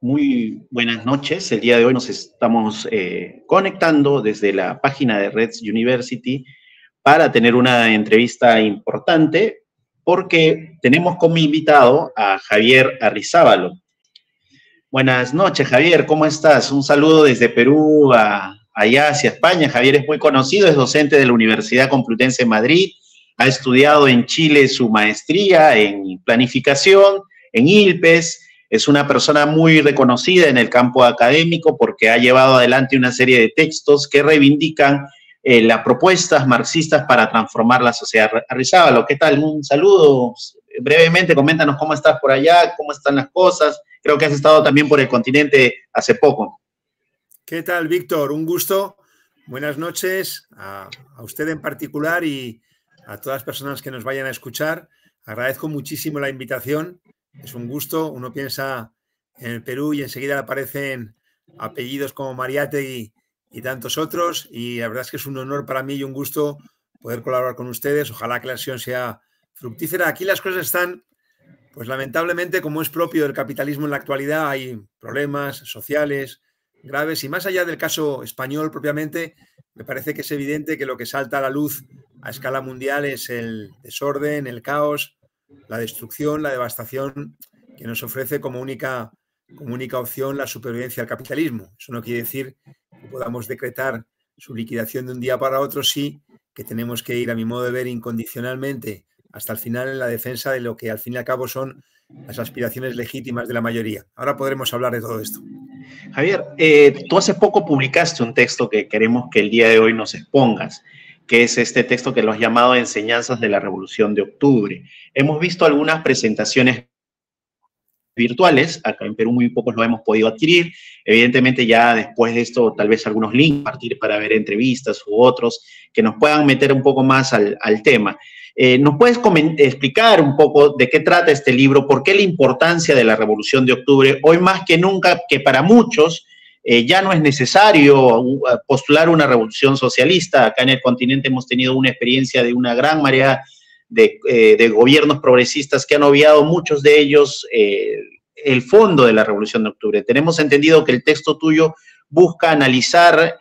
Muy buenas noches. El día de hoy nos estamos eh, conectando desde la página de Reds University para tener una entrevista importante porque tenemos como invitado a Javier Arrizábalo. Buenas noches, Javier, ¿cómo estás? Un saludo desde Perú allá hacia España. Javier es muy conocido, es docente de la Universidad Complutense de Madrid, ha estudiado en Chile su maestría en planificación, en ILPES, es una persona muy reconocida en el campo académico porque ha llevado adelante una serie de textos que reivindican eh, las propuestas marxistas para transformar la sociedad. Arrizábalo, ¿qué tal? Un saludo. Brevemente, coméntanos cómo estás por allá, cómo están las cosas. Creo que has estado también por el continente hace poco. ¿Qué tal, Víctor? Un gusto. Buenas noches a, usted en particular y a todas las personas que nos vayan a escuchar. Agradezco muchísimo la invitación. Es un gusto. Uno piensa en el Perú y enseguida aparecen apellidos como Mariátegui y tantos otros. Y la verdad es que es un honor para mí y un gusto poder colaborar con ustedes. Ojalá que la sesión sea fructífera. Aquí las cosas están, pues lamentablemente, como es propio del capitalismo en la actualidad, hay problemas sociales graves. Y más allá del caso español propiamente, me parece que es evidente que lo que salta a la luz a escala mundial es el desorden, el caos, la destrucción, la devastación que nos ofrece como única, como única opción la supervivencia del capitalismo. Eso no quiere decir que podamos decretar su liquidación de un día para otro, sí que tenemos que ir, a mi modo de ver, incondicionalmente hasta el final en la defensa de lo que al fin y al cabo son las aspiraciones legítimas de la mayoría. Ahora podremos hablar de todo esto. Javier, eh, tú hace poco publicaste un texto que queremos que el día de hoy nos expongas, que es este texto que lo has llamado Enseñanzas de la Revolución de Octubre. Hemos visto algunas presentaciones virtuales. Acá en Perú muy pocos lo hemos podido adquirir. Evidentemente ya después de esto tal vez algunos links partir para ver entrevistas u otros que nos puedan meter un poco más al, al tema. Eh, ¿Nos puedes explicar un poco de qué trata este libro? ¿Por qué la importancia de la Revolución de Octubre? Hoy más que nunca, que para muchos eh, ya no es necesario uh, postular una revolución socialista. Acá en el continente hemos tenido una experiencia de una gran marea de, eh, gobiernos progresistas que han obviado muchos de ellos el fondo de la Revolución de Octubre. Tenemos entendido que el texto tuyo busca analizar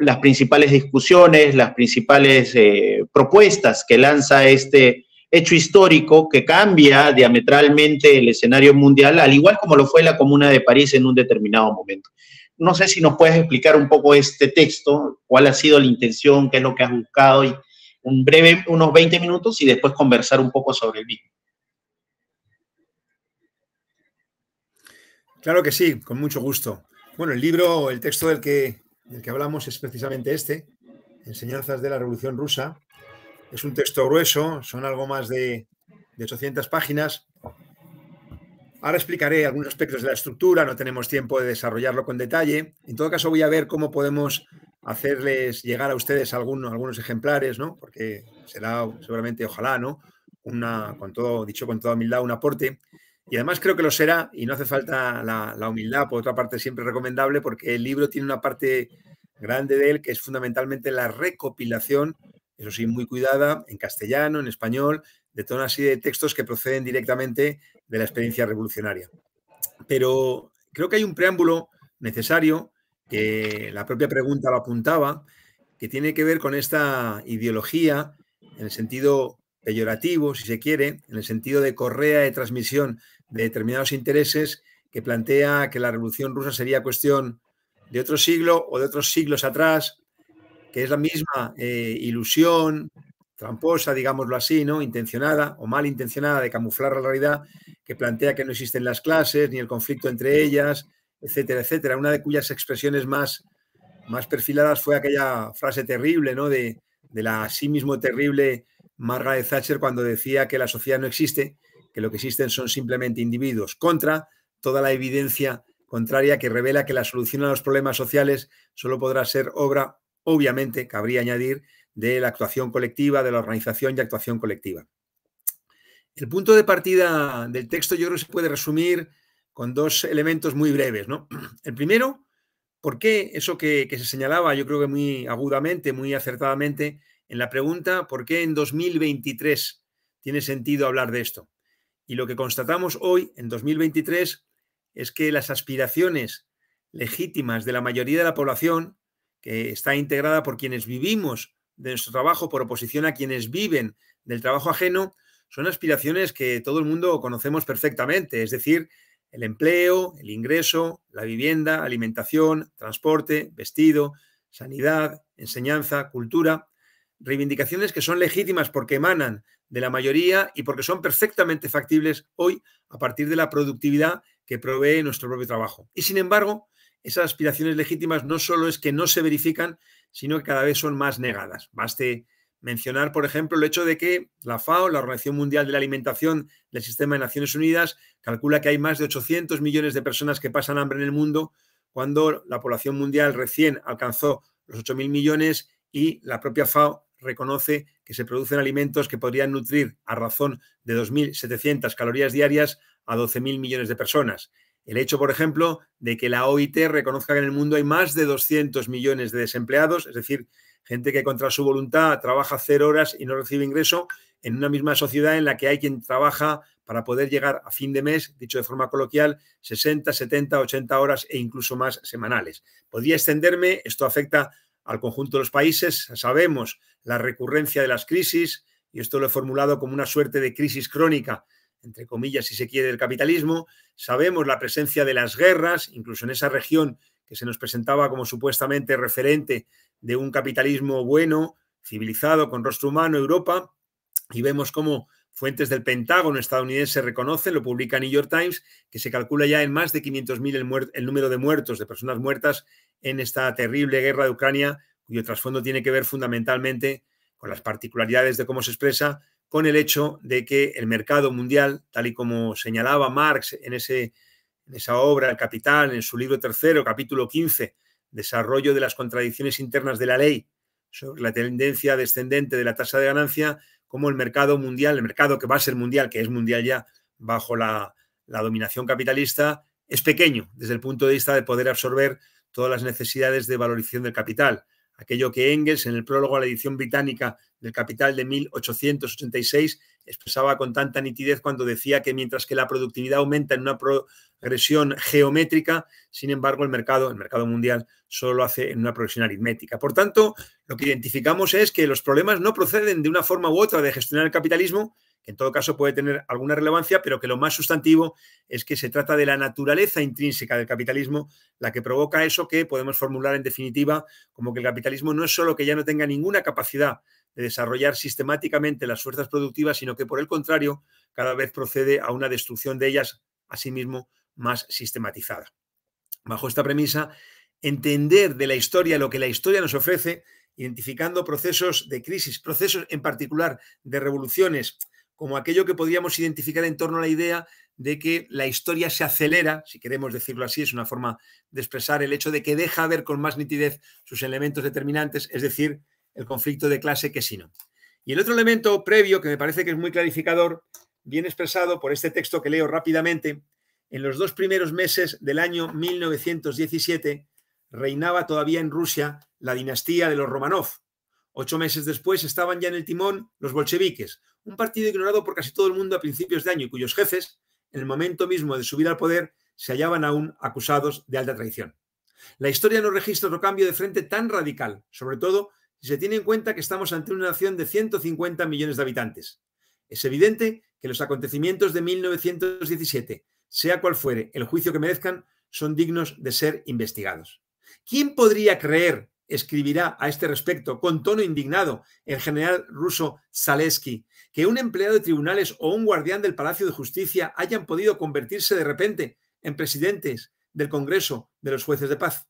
las principales discusiones, las principales eh, propuestas que lanza este hecho histórico que cambia diametralmente el escenario mundial, al igual como lo fue la Comuna de París en un determinado momento. No sé si nos puedes explicar un poco este texto, cuál ha sido la intención, qué es lo que has buscado, y un breve, unos 20 minutos y después conversar un poco sobre el mismo. Claro que sí, con mucho gusto. Bueno, el libro, el texto del que del que hablamos es precisamente este, Enseñanzas de la Revolución Rusa. Es un texto grueso, son algo más de, de 800 páginas. Ahora explicaré algunos aspectos de la estructura, no tenemos tiempo de desarrollarlo con detalle. En todo caso, voy a ver cómo podemos hacerles llegar a ustedes algunos, algunos ejemplares, ¿no? Porque será seguramente, ojalá, ¿no? Una, con todo, dicho con toda humildad, un aporte. Y además creo que lo será, y no hace falta la, humildad, por otra parte siempre recomendable, porque el libro tiene una parte grande de él que es fundamentalmente la recopilación, eso sí, muy cuidada, en castellano, en español, de toda una serie de textos que proceden directamente de la experiencia revolucionaria. Pero creo que hay un preámbulo necesario, que la propia pregunta lo apuntaba, que tiene que ver con esta ideología en el sentido peyorativo, si se quiere, en el sentido de correa de transmisión de determinados intereses, que plantea que la revolución rusa sería cuestión de otro siglo o de otros siglos atrás, que es la misma eh, ilusión tramposa, digámoslo así, ¿no? intencionada o mal intencionada de camuflar la realidad, que plantea que no existen las clases ni el conflicto entre ellas, etcétera, etcétera. Una de cuyas expresiones más, más perfiladas fue aquella frase terrible, ¿no? De, de la sí mismo terrible Margaret Thatcher cuando decía que la sociedad no existe, que lo que existen son simplemente individuos, contra toda la evidencia contraria que revela que la solución a los problemas sociales solo podrá ser obra, obviamente, cabría añadir, de la actuación colectiva, de la organización y actuación colectiva. El punto de partida del texto yo creo que se puede resumir con dos elementos muy breves. ¿no? El primero, ¿por qué eso que, que se señalaba, yo creo que muy agudamente, muy acertadamente, en la pregunta por qué en 2023 tiene sentido hablar de esto. Y lo que constatamos hoy, en 2023, es que las aspiraciones legítimas de la mayoría de la población, que está integrada por quienes vivimos de nuestro trabajo por oposición a quienes viven del trabajo ajeno, son aspiraciones que todo el mundo conocemos perfectamente, es decir, el empleo, el ingreso, la vivienda, alimentación, transporte, vestido, sanidad, enseñanza, cultura, reivindicaciones que son legítimas porque emanan de la mayoría y porque son perfectamente factibles hoy a partir de la productividad que provee nuestro propio trabajo. Y sin embargo, esas aspiraciones legítimas no solo es que no se verifican, sino que cada vez son más negadas. Baste mencionar, por ejemplo, el hecho de que la FAO, la Organización Mundial de la Alimentación del Sistema de Naciones Unidas, calcula que hay más de 800 millones de personas que pasan hambre en el mundo, cuando la población mundial recién alcanzó los 8.000 millones y la propia FAO reconoce que se producen alimentos que podrían nutrir a razón de 2.700 calorías diarias a 12.000 millones de personas. El hecho, por ejemplo, de que la OIT reconozca que en el mundo hay más de 200 millones de desempleados, es decir, gente que contra su voluntad trabaja cero horas y no recibe ingreso en una misma sociedad en la que hay quien trabaja para poder llegar a fin de mes, dicho de forma coloquial, 60, 70, 80 horas e incluso más semanales. Podría extenderme, esto afecta al conjunto de los países, sabemos la recurrencia de las crisis, y esto lo he formulado como una suerte de crisis crónica entre comillas, si se quiere, del capitalismo. Sabemos la presencia de las guerras, incluso en esa región que se nos presentaba como supuestamente referente de un capitalismo bueno, civilizado, con rostro humano, Europa, y vemos cómo fuentes del Pentágono estadounidense reconocen, lo publica New York Times, que se calcula ya en más de 500.000 el, el número de muertos, de personas muertas en esta terrible guerra de Ucrania, cuyo trasfondo tiene que ver fundamentalmente con las particularidades de cómo se expresa con el hecho de que el mercado mundial, tal y como señalaba Marx en, esa obra, El Capital, en su libro tercero, capítulo 15, Desarrollo de las contradicciones internas de la ley, sobre la tendencia descendente de la tasa de ganancia, como el mercado mundial, el mercado que va a ser mundial, que es mundial ya bajo la dominación capitalista, es pequeño desde el punto de vista de poder absorber todas las necesidades de valorización del capital aquello que Engels en el prólogo a la edición británica del Capital de 1886 expresaba con tanta nitidez cuando decía que mientras que la productividad aumenta en una progresión geométrica, sin embargo el mercado, el mercado mundial, solo lo hace en una progresión aritmética. Por tanto, lo que identificamos es que los problemas no proceden de una forma u otra de gestionar el capitalismo, en todo caso puede tener alguna relevancia, pero que lo más sustantivo es que se trata de la naturaleza intrínseca del capitalismo, la que provoca eso que podemos formular en definitiva como que el capitalismo no es solo que ya no tenga ninguna capacidad de desarrollar sistemáticamente las fuerzas productivas, sino que por el contrario cada vez procede a una destrucción de ellas, asimismo, más sistematizada. Bajo esta premisa, entender de la historia lo que la historia nos ofrece, identificando procesos de crisis, procesos en particular de revoluciones, como aquello que podríamos identificar en torno a la idea de que la historia se acelera, si queremos decirlo así, es una forma de expresar el hecho de que deja ver con más nitidez sus elementos determinantes, es decir, el conflicto de clase que si no. Y el otro elemento previo que me parece que es muy clarificador, viene expresado por este texto que leo rápidamente, en los dos primeros meses del año 1917 reinaba todavía en Rusia la dinastía de los Romanov. Ocho meses después estaban ya en el timón los bolcheviques, un partido ignorado por casi todo el mundo a principios de año y cuyos jefes, en el momento mismo de subir al poder, se hallaban aún acusados de alta traición. La historia no registra otro cambio de frente tan radical, sobre todo si se tiene en cuenta que estamos ante una nación de 150 millones de habitantes. Es evidente que los acontecimientos de 1917, sea cual fuere el juicio que merezcan, son dignos de ser investigados. ¿Quién podría creer, escribirá a este respecto con tono indignado el general ruso Zaleski, que un empleado de tribunales o un guardián del Palacio de Justicia hayan podido convertirse de repente en presidentes del Congreso de los Jueces de Paz,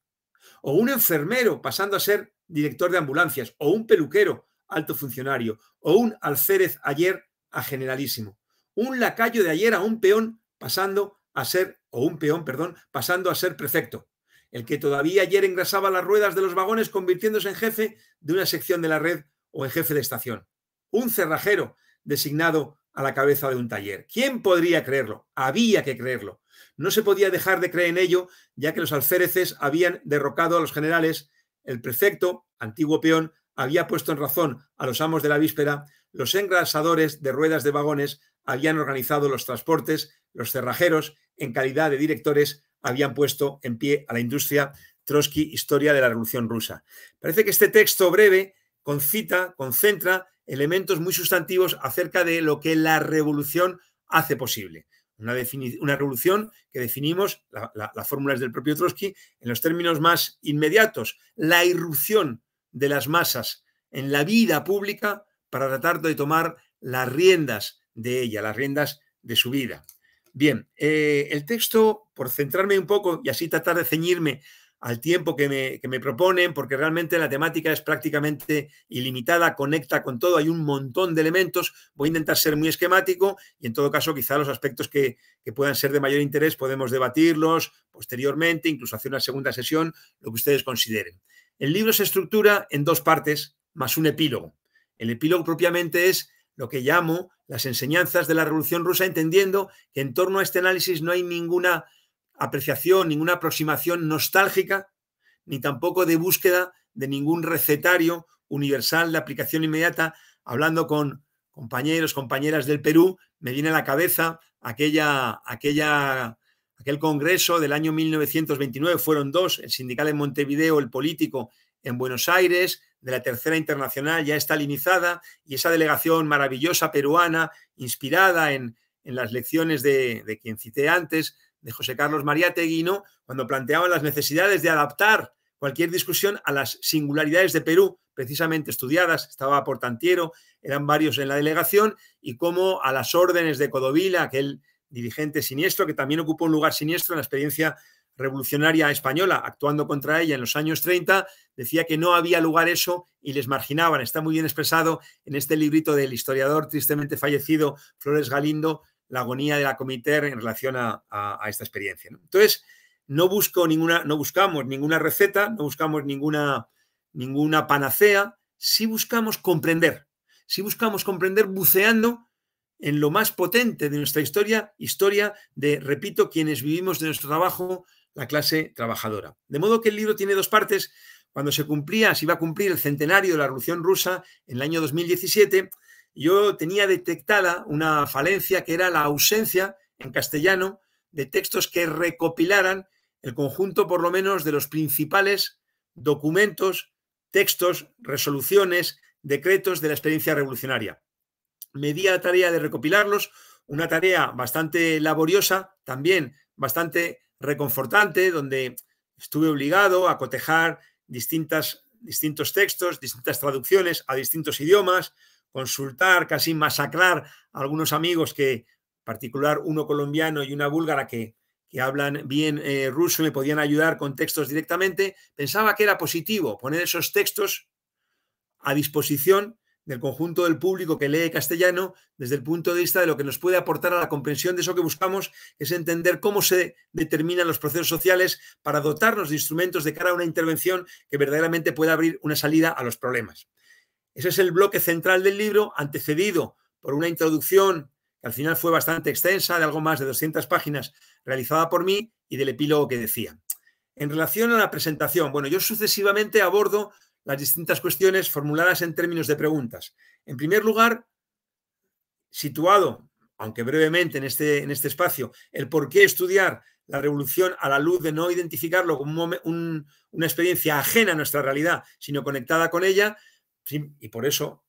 o un enfermero pasando a ser director de ambulancias, o un peluquero, alto funcionario, o un alférez ayer a generalísimo, un lacayo de ayer a un peón pasando a ser, o un peón, perdón, pasando a ser prefecto, el que todavía ayer engrasaba las ruedas de los vagones convirtiéndose en jefe de una sección de la red o en jefe de estación, un cerrajero designado a la cabeza de un taller. ¿Quién podría creerlo? Había que creerlo. No se podía dejar de creer en ello, ya que los alféreces habían derrocado a los generales, el prefecto, antiguo peón, había puesto en razón a los amos de la víspera, los engrasadores de ruedas de vagones habían organizado los transportes, los cerrajeros, en calidad de directores, habían puesto en pie a la industria Trotsky, Historia de la Revolución Rusa. Parece que este texto breve concita, concentra elementos muy sustantivos acerca de lo que la revolución hace posible. Una, una revolución que definimos, la, la fórmula es del propio Trotsky, en los términos más inmediatos, la irrupción de las masas en la vida pública para tratar de tomar las riendas de ella, las riendas de su vida. Bien, eh, el texto, por centrarme un poco y así tratar de ceñirme al tiempo que me, proponen, porque realmente la temática es prácticamente ilimitada, conecta con todo, hay un montón de elementos, voy a intentar ser muy esquemático y en todo caso quizá los aspectos que, que puedan ser de mayor interés podemos debatirlos posteriormente, incluso hacer una segunda sesión, lo que ustedes consideren. El libro se estructura en dos partes más un epílogo. El epílogo propiamente es lo que llamo las enseñanzas de la Revolución Rusa, entendiendo que en torno a este análisis no hay ninguna apreciación, ninguna aproximación nostálgica, ni tampoco de búsqueda de ningún recetario universal de aplicación inmediata. Hablando con compañeros, compañeras del Perú, me viene a la cabeza aquella, aquella, aquel congreso del año 1929, fueron dos, el sindical en Montevideo, el político en Buenos Aires, de la Tercera Internacional ya está linizada y esa delegación maravillosa peruana, inspirada en, las lecciones de, de quien cité antes, de José Carlos María Teguino, cuando planteaban las necesidades de adaptar cualquier discusión a las singularidades de Perú, precisamente estudiadas, estaba Portantiero, eran varios en la delegación, y cómo a las órdenes de Codovila, aquel dirigente siniestro, que también ocupó un lugar siniestro en la experiencia revolucionaria española, actuando contra ella en los años 30, decía que no había lugar eso y les marginaban. Está muy bien expresado en este librito del historiador tristemente fallecido Flores Galindo, la agonía de la comité en relación a, esta experiencia. Entonces, no, busco ninguna, no buscamos ninguna receta, no buscamos ninguna, ninguna panacea, si buscamos comprender, si buscamos comprender buceando en lo más potente de nuestra historia, historia de, repito, quienes vivimos de nuestro trabajo, la clase trabajadora. De modo que el libro tiene dos partes. Cuando se cumplía, se iba a cumplir el centenario de la Revolución Rusa en el año 2017, yo tenía detectada una falencia que era la ausencia en castellano de textos que recopilaran el conjunto, por lo menos, de los principales documentos, textos, resoluciones, decretos de la experiencia revolucionaria. Me di a la tarea de recopilarlos, una tarea bastante laboriosa, también bastante reconfortante, donde estuve obligado a cotejar distintas, distintos textos, distintas traducciones a distintos idiomas, consultar, casi masacrar a algunos amigos que, en particular uno colombiano y una búlgara que, que hablan bien eh, ruso me podían ayudar con textos directamente, pensaba que era positivo poner esos textos a disposición del conjunto del público que lee castellano desde el punto de vista de lo que nos puede aportar a la comprensión de eso que buscamos, es entender cómo se determinan los procesos sociales para dotarnos de instrumentos de cara a una intervención que verdaderamente pueda abrir una salida a los problemas. Ese es el bloque central del libro, antecedido por una introducción que al final fue bastante extensa, de algo más de 200 páginas, realizada por mí y del epílogo que decía. En relación a la presentación, bueno, yo sucesivamente abordo las distintas cuestiones formuladas en términos de preguntas. En primer lugar, situado, aunque brevemente en este, en este espacio, el por qué estudiar la revolución a la luz de no identificarlo como una experiencia ajena a nuestra realidad, sino conectada con ella, y por eso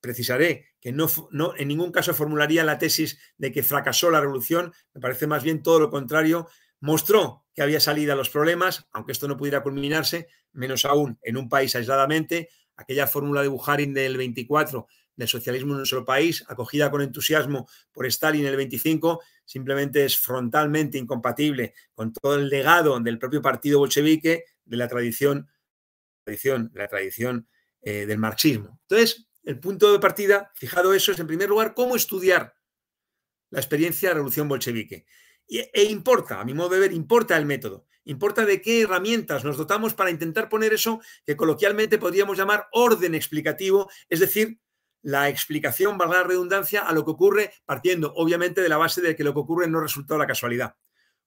precisaré que no, no, en ningún caso formularía la tesis de que fracasó la revolución, me parece más bien todo lo contrario, mostró que había salida a los problemas, aunque esto no pudiera culminarse, menos aún en un país aisladamente, aquella fórmula de Buharin del 24 del socialismo en un solo país, acogida con entusiasmo por Stalin el 25, simplemente es frontalmente incompatible con todo el legado del propio partido bolchevique, de la tradición, tradición la tradición eh, del marxismo. Entonces, el punto de partida, fijado eso, es en primer lugar cómo estudiar la experiencia de la revolución bolchevique. E importa, a mi modo de ver, importa el método, importa de qué herramientas nos dotamos para intentar poner eso que coloquialmente podríamos llamar orden explicativo, es decir, la explicación, valga la redundancia, a lo que ocurre, partiendo obviamente de la base de que lo que ocurre no resulta de la casualidad.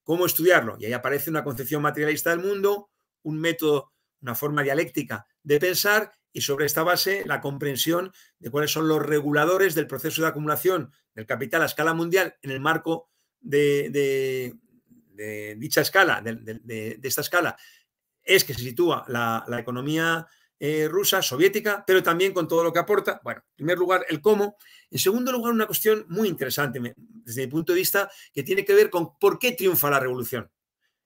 ¿Cómo estudiarlo? Y ahí aparece una concepción materialista del mundo, un método, una forma dialéctica de pensar y sobre esta base la comprensión de cuáles son los reguladores del proceso de acumulación del capital a escala mundial en el marco de, dicha escala, de, esta escala, es que se sitúa la, economía eh, rusa, soviética, pero también con todo lo que aporta. Bueno, en primer lugar, el cómo. En segundo lugar, una cuestión muy interesante desde mi punto de vista que tiene que ver con por qué triunfa la revolución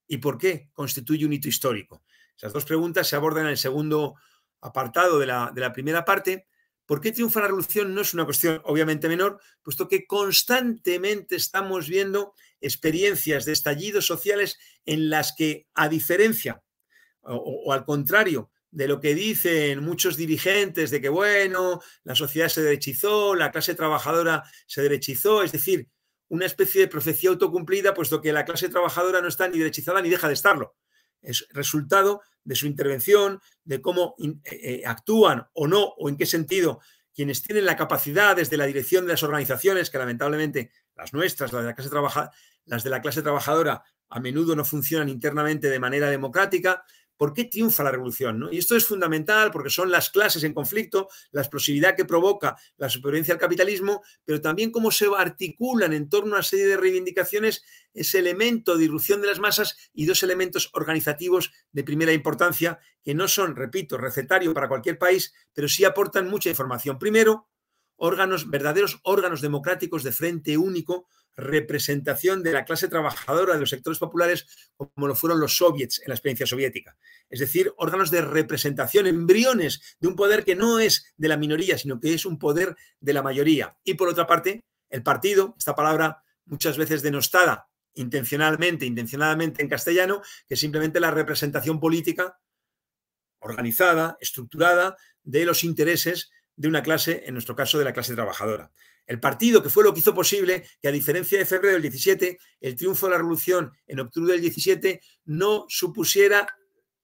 y por qué constituye un hito histórico. Esas dos preguntas se abordan en el segundo apartado de la, de la primera parte. ¿Por qué triunfa la revolución? No es una cuestión obviamente menor, puesto que constantemente estamos viendo experiencias de estallidos sociales en las que, a diferencia o, al contrario de lo que dicen muchos dirigentes de que, bueno, la sociedad se derechizó, la clase trabajadora se derechizó, es decir, una especie de profecía autocumplida, puesto que la clase trabajadora no está ni derechizada ni deja de estarlo. Es resultado de su intervención, de cómo eh, eh, actúan o no, o en qué sentido quienes tienen la capacidad desde la dirección de las organizaciones, que lamentablemente las nuestras, las de la clase, las de la clase trabajadora, a menudo no funcionan internamente de manera democrática, ¿Por qué triunfa la revolución? Y esto es fundamental porque son las clases en conflicto, la explosividad que provoca la supervivencia del capitalismo, pero también cómo se articulan en torno a una serie de reivindicaciones ese elemento de irrupción de las masas y dos elementos organizativos de primera importancia que no son, repito, recetario para cualquier país, pero sí aportan mucha información. Primero, órganos, verdaderos órganos democráticos de frente único representación de la clase trabajadora de los sectores populares como lo fueron los soviets en la experiencia soviética. Es decir, órganos de representación, embriones de un poder que no es de la minoría, sino que es un poder de la mayoría. Y por otra parte, el partido, esta palabra muchas veces denostada intencionalmente, intencionadamente en castellano, que es simplemente la representación política organizada, estructurada de los intereses de una clase, en nuestro caso de la clase trabajadora. El partido que fue lo que hizo posible que, a diferencia de febrero del 17, el triunfo de la revolución en octubre del 17 no supusiera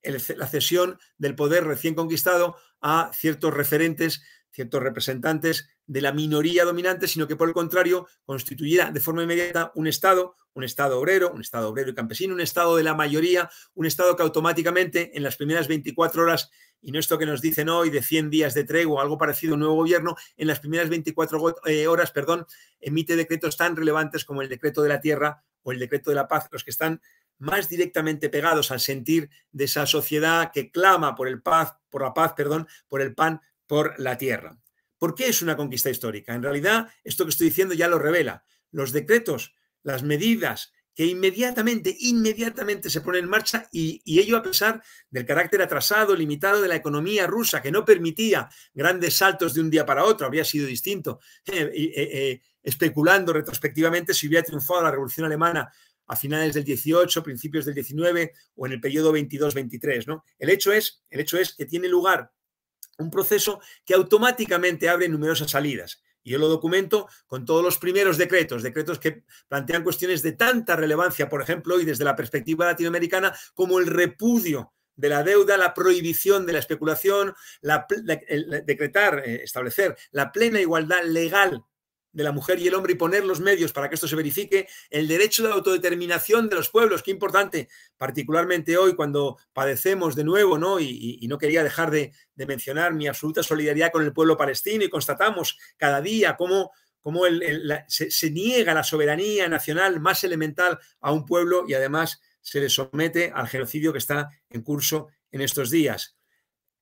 la cesión del poder recién conquistado a ciertos referentes, ciertos representantes de la minoría dominante, sino que por el contrario constituyera de forma inmediata un Estado, un Estado obrero, un Estado obrero y campesino, un Estado de la mayoría, un Estado que automáticamente en las primeras 24 horas y no esto que nos dicen hoy de 100 días de tregua algo parecido, un nuevo gobierno, en las primeras 24 eh, horas, perdón, emite decretos tan relevantes como el decreto de la tierra o el decreto de la paz, los que están más directamente pegados al sentir de esa sociedad que clama por el paz, por la paz, perdón, por el pan, por la tierra. ¿Por qué es una conquista histórica? En realidad, esto que estoy diciendo ya lo revela. Los decretos, las medidas, que inmediatamente, inmediatamente se pone en marcha y, ello a pesar del carácter atrasado, limitado de la economía rusa, que no permitía grandes saltos de un día para otro, habría sido distinto, eh, eh, eh, especulando retrospectivamente si hubiera triunfado la Revolución Alemana a finales del 18, principios del 19 o en el periodo 22-23. ¿no? El, hecho es, el hecho es que tiene lugar un proceso que automáticamente abre numerosas salidas. Y yo lo documento con todos los primeros decretos, decretos que plantean cuestiones de tanta relevancia, por ejemplo, y desde la perspectiva latinoamericana, como el repudio de la deuda, la prohibición de la especulación, la, decretar, eh, establecer la plena igualdad legal de la mujer y el hombre y poner los medios para que esto se verifique, el derecho de autodeterminación de los pueblos, qué importante, particularmente hoy cuando padecemos de nuevo, ¿no? Y, no quería dejar de, mencionar mi absoluta solidaridad con el pueblo palestino y constatamos cada día cómo, cómo se, se niega la soberanía nacional más elemental a un pueblo y además se le somete al genocidio que está en curso en estos días.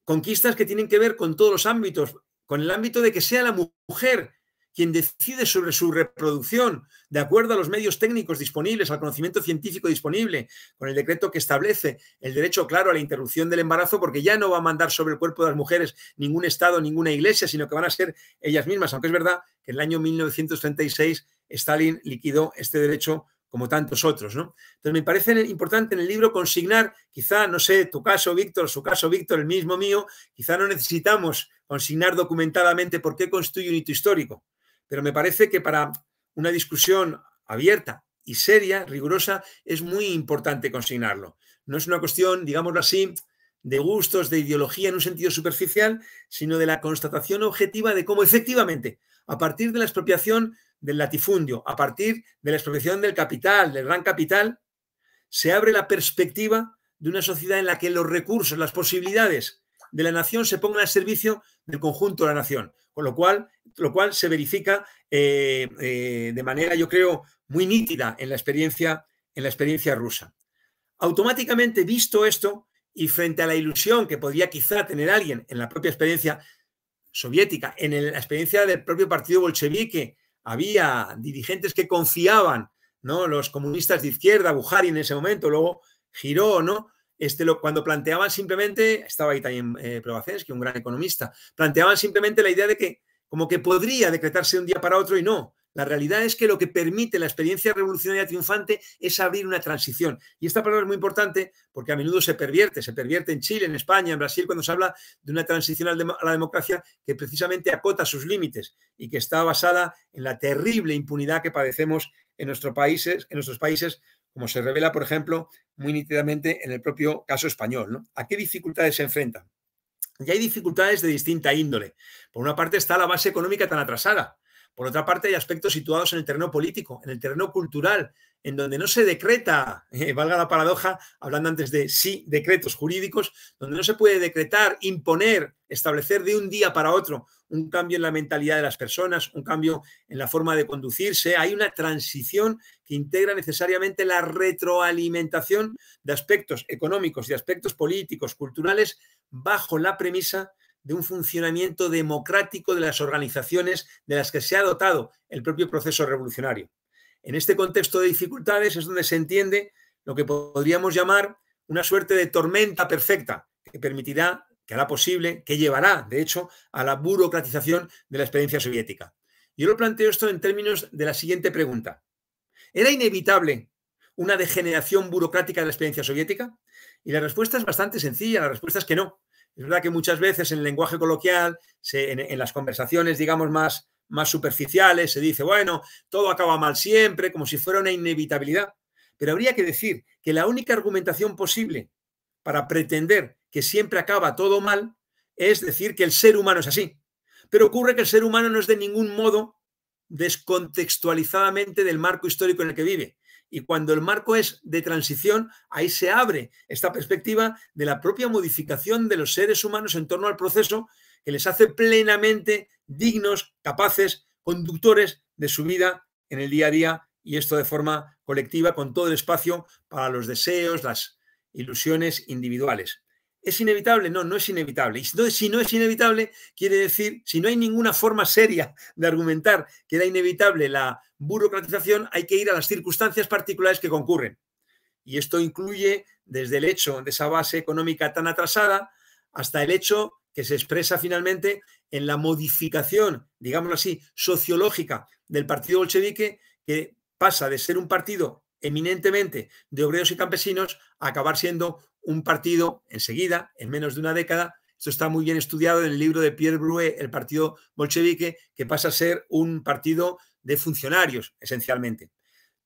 Conquistas que tienen que ver con todos los ámbitos, con el ámbito de que sea la mujer quien decide sobre su reproducción de acuerdo a los medios técnicos disponibles, al conocimiento científico disponible, con el decreto que establece el derecho claro a la interrupción del embarazo, porque ya no va a mandar sobre el cuerpo de las mujeres ningún Estado, ninguna iglesia, sino que van a ser ellas mismas, aunque es verdad que en el año 1936 Stalin liquidó este derecho como tantos otros. Entonces me parece importante en el libro consignar, quizá, no sé, tu caso, Víctor, su caso, Víctor, el mismo mío, quizá no necesitamos consignar documentadamente por qué construye un hito histórico, pero me parece que para una discusión abierta y seria, rigurosa, es muy importante consignarlo. No es una cuestión, digámoslo así, de gustos, de ideología en un sentido superficial, sino de la constatación objetiva de cómo efectivamente, a partir de la expropiación del latifundio, a partir de la expropiación del capital, del gran capital, se abre la perspectiva de una sociedad en la que los recursos, las posibilidades de la nación se pongan al servicio del conjunto de la nación, con lo cual, lo cual se verifica eh, eh, de manera, yo creo, muy nítida en la experiencia, en la experiencia rusa. Automáticamente, visto esto, y frente a la ilusión que podría quizá tener alguien en la propia experiencia soviética, en la experiencia del propio partido bolchevique, había dirigentes que confiaban, ¿no? Los comunistas de izquierda, Bujari en ese momento, luego giró, ¿no? Este, cuando planteaban simplemente, estaba ahí también eh, un gran economista, planteaban simplemente la idea de que como que podría decretarse de un día para otro y no. La realidad es que lo que permite la experiencia revolucionaria triunfante es abrir una transición. Y esta palabra es muy importante porque a menudo se pervierte, se pervierte en Chile, en España, en Brasil, cuando se habla de una transición a la democracia que precisamente acota sus límites y que está basada en la terrible impunidad que padecemos en nuestros países, como se revela, por ejemplo, muy nítidamente en el propio caso español. ¿A qué dificultades se enfrentan? Y hay dificultades de distinta índole. Por una parte está la base económica tan atrasada. Por otra parte, hay aspectos situados en el terreno político, en el terreno cultural, en donde no se decreta, eh, valga la paradoja, hablando antes de sí, decretos jurídicos, donde no se puede decretar, imponer, establecer de un día para otro un cambio en la mentalidad de las personas, un cambio en la forma de conducirse. Hay una transición que integra necesariamente la retroalimentación de aspectos económicos y aspectos políticos, culturales, bajo la premisa de un funcionamiento democrático de las organizaciones de las que se ha dotado el propio proceso revolucionario. En este contexto de dificultades es donde se entiende lo que podríamos llamar una suerte de tormenta perfecta que permitirá, que hará posible, que llevará, de hecho, a la burocratización de la experiencia soviética. Yo lo planteo esto en términos de la siguiente pregunta. ¿Era inevitable una degeneración burocrática de la experiencia soviética? Y la respuesta es bastante sencilla, la respuesta es que no. Es verdad que muchas veces en el lenguaje coloquial, en, las conversaciones, digamos, más, más superficiales, se dice, bueno, todo acaba mal siempre, como si fuera una inevitabilidad. Pero habría que decir que la única argumentación posible para pretender que siempre acaba todo mal es decir que el ser humano es así. Pero ocurre que el ser humano no es de ningún modo descontextualizadamente del marco histórico en el que vive. Y cuando el marco es de transición, ahí se abre esta perspectiva de la propia modificación de los seres humanos en torno al proceso que les hace plenamente dignos, capaces, conductores de su vida en el día a día y esto de forma colectiva con todo el espacio para los deseos, las ilusiones individuales. ¿Es inevitable? No, no es inevitable. Y si no es inevitable, quiere decir, si no hay ninguna forma seria de argumentar que era inevitable la burocratización, hay que ir a las circunstancias particulares que concurren. Y esto incluye desde el hecho de esa base económica tan atrasada hasta el hecho que se expresa finalmente en la modificación, digámoslo así, sociológica del partido bolchevique, que pasa de ser un partido eminentemente de obreros y campesinos a acabar siendo un partido enseguida, en menos de una década, esto está muy bien estudiado en el libro de Pierre Brouet, El Partido Bolchevique, que pasa a ser un partido de funcionarios, esencialmente.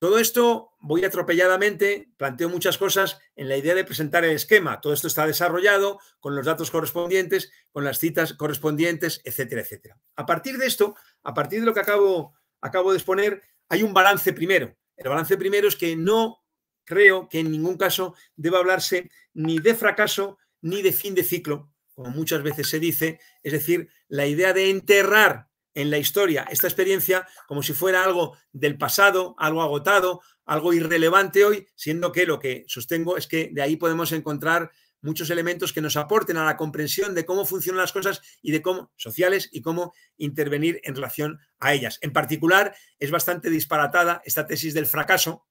Todo esto, voy atropelladamente, planteo muchas cosas en la idea de presentar el esquema. Todo esto está desarrollado con los datos correspondientes, con las citas correspondientes, etcétera, etcétera. A partir de esto, a partir de lo que acabo, acabo de exponer, hay un balance primero. El balance primero es que no creo que en ningún caso deba hablarse ni de fracaso ni de fin de ciclo, como muchas veces se dice, es decir, la idea de enterrar en la historia esta experiencia como si fuera algo del pasado, algo agotado, algo irrelevante hoy, siendo que lo que sostengo es que de ahí podemos encontrar muchos elementos que nos aporten a la comprensión de cómo funcionan las cosas y de cómo sociales y cómo intervenir en relación a ellas. En particular, es bastante disparatada esta tesis del fracaso,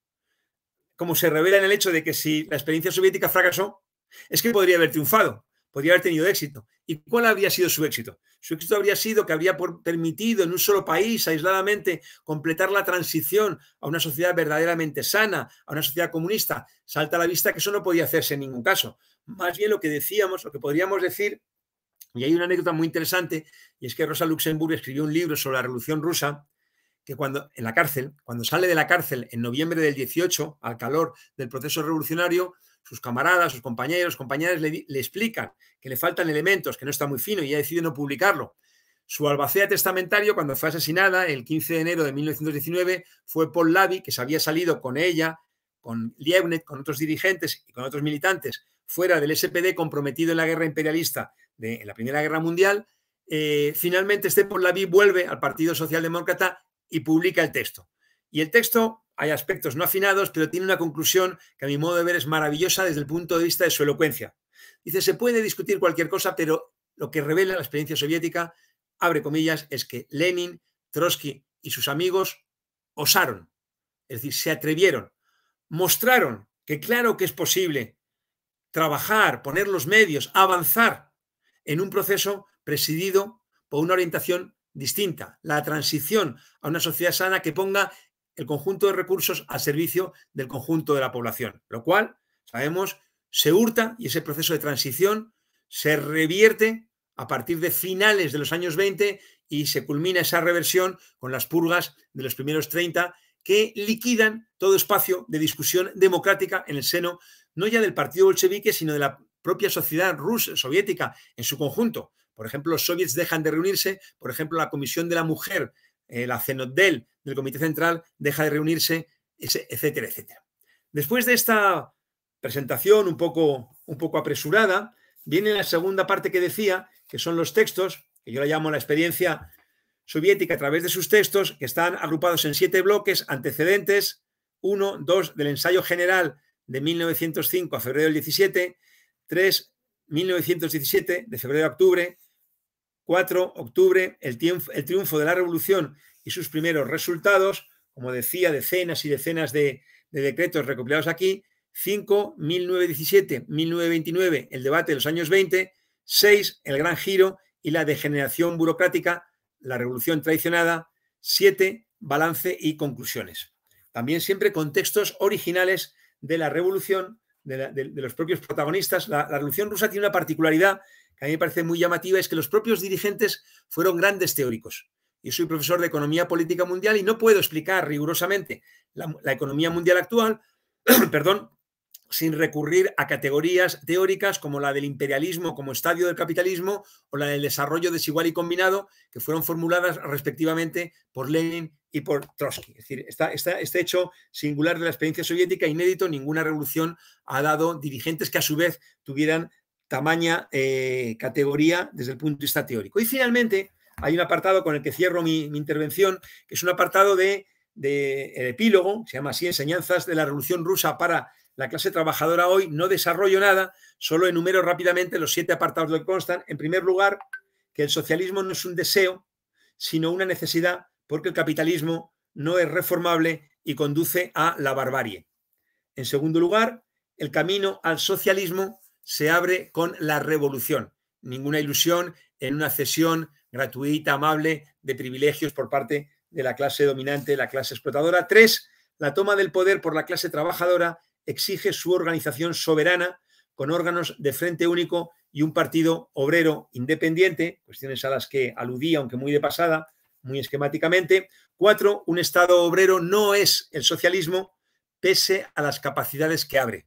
como se revela en el hecho de que si la experiencia soviética fracasó, es que podría haber triunfado, podría haber tenido éxito. ¿Y cuál habría sido su éxito? Su éxito habría sido que habría permitido en un solo país, aisladamente, completar la transición a una sociedad verdaderamente sana, a una sociedad comunista. Salta a la vista que eso no podía hacerse en ningún caso. Más bien lo que decíamos, lo que podríamos decir, y hay una anécdota muy interesante, y es que Rosa Luxemburg escribió un libro sobre la Revolución Rusa, que cuando en la cárcel, cuando sale de la cárcel en noviembre del 18, al calor del proceso revolucionario, sus camaradas, sus compañeros, compañeras le, explican que le faltan elementos, que no está muy fino y ya decide no publicarlo. Su albacea testamentario, cuando fue asesinada el 15 de enero de 1919, fue Paul Lavi, que se había salido con ella, con Liebnet, con otros dirigentes y con otros militantes fuera del SPD comprometido en la guerra imperialista de en la Primera Guerra Mundial, eh, finalmente este Laví vuelve al Partido Socialdemócrata y publica el texto. Y el texto, hay aspectos no afinados, pero tiene una conclusión que a mi modo de ver es maravillosa desde el punto de vista de su elocuencia. Dice, se puede discutir cualquier cosa, pero lo que revela la experiencia soviética, abre comillas, es que Lenin, Trotsky y sus amigos osaron, es decir, se atrevieron, mostraron que claro que es posible trabajar, poner los medios, avanzar en un proceso presidido por una orientación distinta, la transición a una sociedad sana que ponga el conjunto de recursos al servicio del conjunto de la población, lo cual, sabemos, se hurta y ese proceso de transición se revierte a partir de finales de los años 20 y se culmina esa reversión con las purgas de los primeros 30 que liquidan todo espacio de discusión democrática en el seno no ya del partido bolchevique, sino de la propia sociedad rusa, soviética en su conjunto. Por ejemplo, los soviets dejan de reunirse, por ejemplo, la Comisión de la Mujer, eh, la CENODEL del Comité Central deja de reunirse, etcétera, etcétera. Después de esta presentación un poco, un poco apresurada, viene la segunda parte que decía, que son los textos, que yo la llamo la experiencia soviética a través de sus textos, que están agrupados en siete bloques antecedentes, uno, dos, del ensayo general de 1905 a febrero del 17, 3, 1917, de febrero a octubre, 4, octubre, el, triunfo de la revolución y sus primeros resultados, como decía, decenas y decenas de, de decretos recopilados aquí, 5, 1917, 1929, el debate de los años 20, 6, el gran giro y la degeneración burocrática, la revolución traicionada, 7, balance y conclusiones. También siempre contextos originales de la revolución, de, los propios protagonistas. La, revolución rusa tiene una particularidad a mí me parece muy llamativa, es que los propios dirigentes fueron grandes teóricos. Yo soy profesor de Economía Política Mundial y no puedo explicar rigurosamente la, la economía mundial actual, perdón, sin recurrir a categorías teóricas como la del imperialismo como estadio del capitalismo o la del desarrollo desigual y combinado, que fueron formuladas respectivamente por Lenin y por Trotsky. Es decir, este hecho singular de la experiencia soviética, inédito, ninguna revolución ha dado dirigentes que a su vez tuvieran tamaña eh, categoría desde el punto de vista teórico. Y finalmente, hay un apartado con el que cierro mi, intervención, que es un apartado de, de epílogo, se llama así, Enseñanzas de la Revolución Rusa para la clase trabajadora hoy. No desarrollo nada, solo enumero rápidamente los siete apartados que constan. En primer lugar, que el socialismo no es un deseo, sino una necesidad porque el capitalismo no es reformable y conduce a la barbarie. En segundo lugar, el camino al socialismo se abre con la revolución. Ninguna ilusión en una cesión gratuita, amable, de privilegios por parte de la clase dominante, la clase explotadora. Tres, la toma del poder por la clase trabajadora exige su organización soberana con órganos de frente único y un partido obrero independiente, cuestiones a las que aludía, aunque muy de pasada, muy esquemáticamente. Cuatro, un Estado obrero no es el socialismo pese a las capacidades que abre.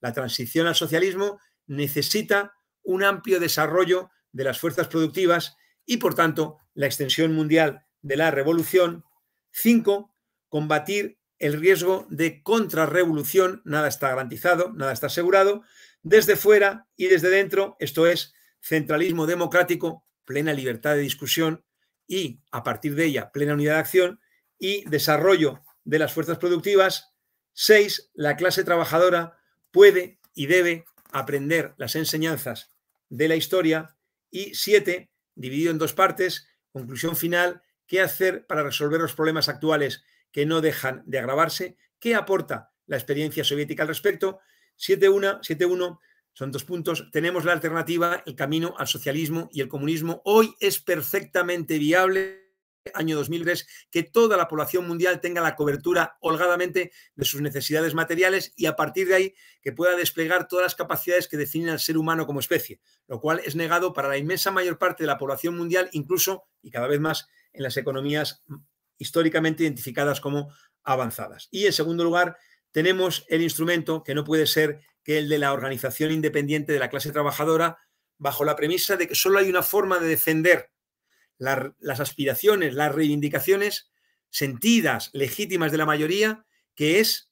La transición al socialismo necesita un amplio desarrollo de las fuerzas productivas y, por tanto, la extensión mundial de la revolución. Cinco, combatir el riesgo de contrarrevolución. Nada está garantizado, nada está asegurado. Desde fuera y desde dentro, esto es centralismo democrático, plena libertad de discusión y, a partir de ella, plena unidad de acción y desarrollo de las fuerzas productivas. Seis, la clase trabajadora puede y debe aprender las enseñanzas de la historia. Y siete, dividido en dos partes, conclusión final, qué hacer para resolver los problemas actuales que no dejan de agravarse, qué aporta la experiencia soviética al respecto. 7.1, son dos puntos. Tenemos la alternativa, el camino al socialismo y el comunismo. Hoy es perfectamente viable año 2003, que toda la población mundial tenga la cobertura holgadamente de sus necesidades materiales y a partir de ahí que pueda desplegar todas las capacidades que definen al ser humano como especie, lo cual es negado para la inmensa mayor parte de la población mundial, incluso y cada vez más en las economías históricamente identificadas como avanzadas. Y en segundo lugar, tenemos el instrumento que no puede ser que el de la organización independiente de la clase trabajadora, bajo la premisa de que solo hay una forma de defender las aspiraciones, las reivindicaciones sentidas, legítimas de la mayoría, que es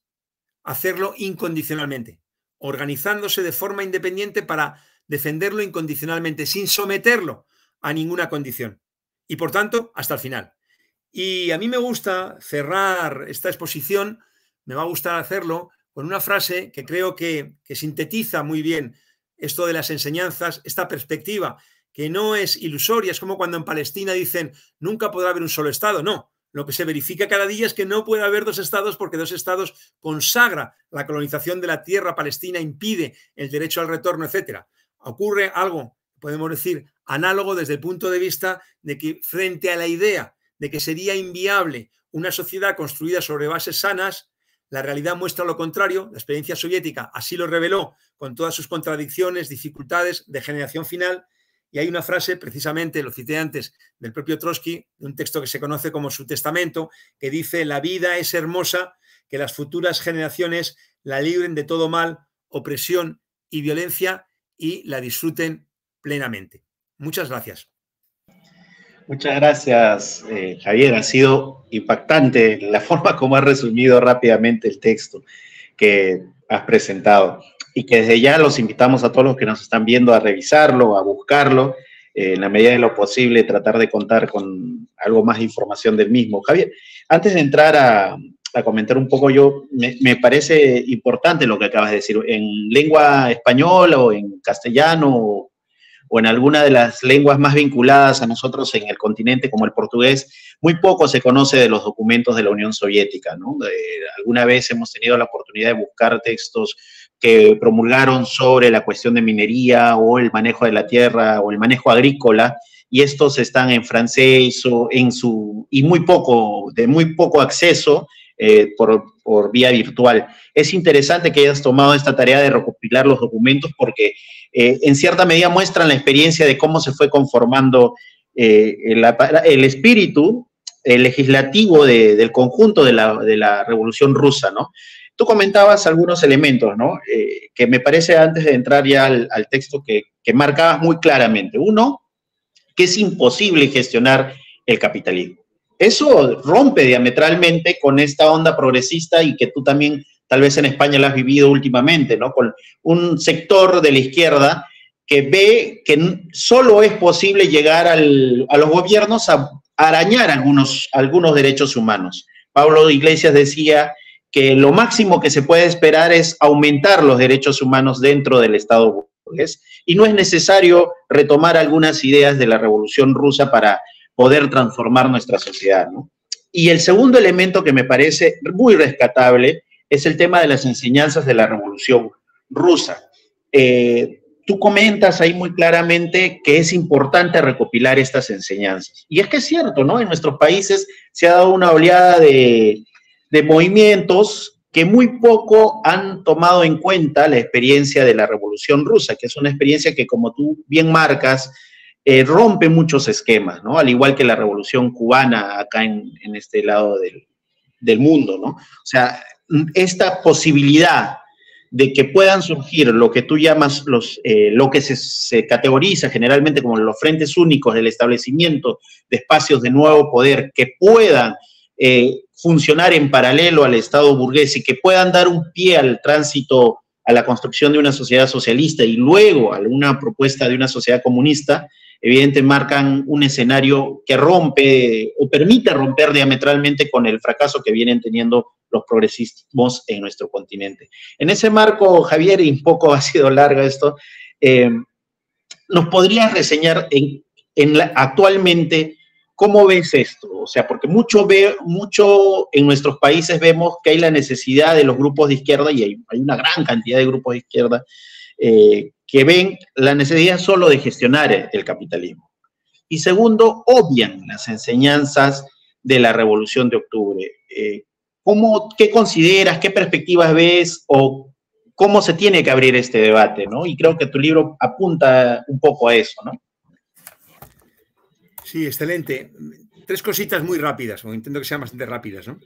hacerlo incondicionalmente, organizándose de forma independiente para defenderlo incondicionalmente, sin someterlo a ninguna condición. Y por tanto, hasta el final. Y a mí me gusta cerrar esta exposición, me va a gustar hacerlo con una frase que creo que, sintetiza muy bien esto de las enseñanzas, esta perspectiva que no es ilusoria, es como cuando en Palestina dicen nunca podrá haber un solo Estado, no, lo que se verifica cada día es que no puede haber dos estados porque dos estados consagra la colonización de la tierra palestina, impide el derecho al retorno, etc. Ocurre algo, podemos decir, análogo desde el punto de vista de que frente a la idea de que sería inviable una sociedad construida sobre bases sanas, la realidad muestra lo contrario, la experiencia soviética así lo reveló con todas sus contradicciones, dificultades de generación final, y hay una frase, precisamente, lo cité antes, del propio Trotsky, de un texto que se conoce como su testamento, que dice, la vida es hermosa, que las futuras generaciones la libren de todo mal, opresión y violencia y la disfruten plenamente. Muchas gracias. Muchas gracias, eh, Javier. Ha sido impactante la forma como has resumido rápidamente el texto que has presentado y que desde ya los invitamos a todos los que nos están viendo a revisarlo, a buscarlo, eh, en la medida de lo posible tratar de contar con algo más de información del mismo. Javier, antes de entrar a, comentar un poco yo, me, parece importante lo que acabas de decir, en lengua española o en castellano o en alguna de las lenguas más vinculadas a nosotros en el continente, como el portugués, muy poco se conoce de los documentos de la Unión Soviética. ¿no? alguna vez hemos tenido la oportunidad de buscar textos que promulgaron sobre la cuestión de minería o el manejo de la tierra o el manejo agrícola, y estos están en francés o en su, y muy poco, de muy poco acceso eh, por, por, vía virtual. Es interesante que hayas tomado esta tarea de recopilar los documentos porque eh, en cierta medida muestran la experiencia de cómo se fue conformando eh, el, espíritu legislativo de, del conjunto de la, de la, Revolución Rusa, ¿no? Tú comentabas algunos elementos, ¿no? Eh, que me parece antes de entrar ya al, al texto que, que marcabas muy claramente. Uno, que es imposible gestionar el capitalismo. Eso rompe diametralmente con esta onda progresista y que tú también tal vez en España la has vivido últimamente, ¿no? Con un sector de la izquierda que ve que solo es posible llegar al, a los gobiernos a arañar algunos, algunos derechos humanos. Pablo Iglesias decía que lo máximo que se puede esperar es aumentar los derechos humanos dentro del Estado burgués y no es necesario retomar algunas ideas de la Revolución Rusa para poder transformar nuestra sociedad. Y el segundo elemento que me parece muy rescatable es el tema de las enseñanzas de la Revolución Rusa. Eh, tú comentas ahí muy claramente que es importante recopilar estas enseñanzas. Y es que es cierto, ¿no? En nuestros países se ha dado una oleada de, de movimientos que muy poco han tomado en cuenta la experiencia de la Revolución Rusa, que es una experiencia que, como tú bien marcas, eh, rompe muchos esquemas, ¿no? Al igual que la Revolución Cubana acá en, en este lado del, del mundo, ¿no? O sea, esta posibilidad de que puedan surgir lo que tú llamas los, eh, lo que se, se, categoriza generalmente como los frentes únicos del establecimiento de espacios de nuevo poder que puedan eh, funcionar en paralelo al Estado burgués y que puedan dar un pie al tránsito a la construcción de una sociedad socialista y luego a una propuesta de una sociedad comunista, evidentemente marcan un escenario que rompe o permite romper diametralmente con el fracaso que vienen teniendo los progresismos en nuestro continente. En ese marco, Javier, y un poco ha sido larga esto, eh, ¿nos podrías reseñar en, actualmente cómo ves esto? O sea, porque mucho, ve, mucho en nuestros países vemos que hay la necesidad de los grupos de izquierda, y hay, una gran cantidad de grupos de izquierda, eh, que ven la necesidad solo de gestionar el capitalismo. Y segundo, obvian las enseñanzas de la Revolución de Octubre. Eh, ¿cómo, ¿Qué consideras, qué perspectivas ves o cómo se tiene que abrir este debate? ¿no? Y creo que tu libro apunta un poco a eso. ¿no? Sí, excelente. Tres cositas muy rápidas, o intento que sean bastante rápidas. ¿no?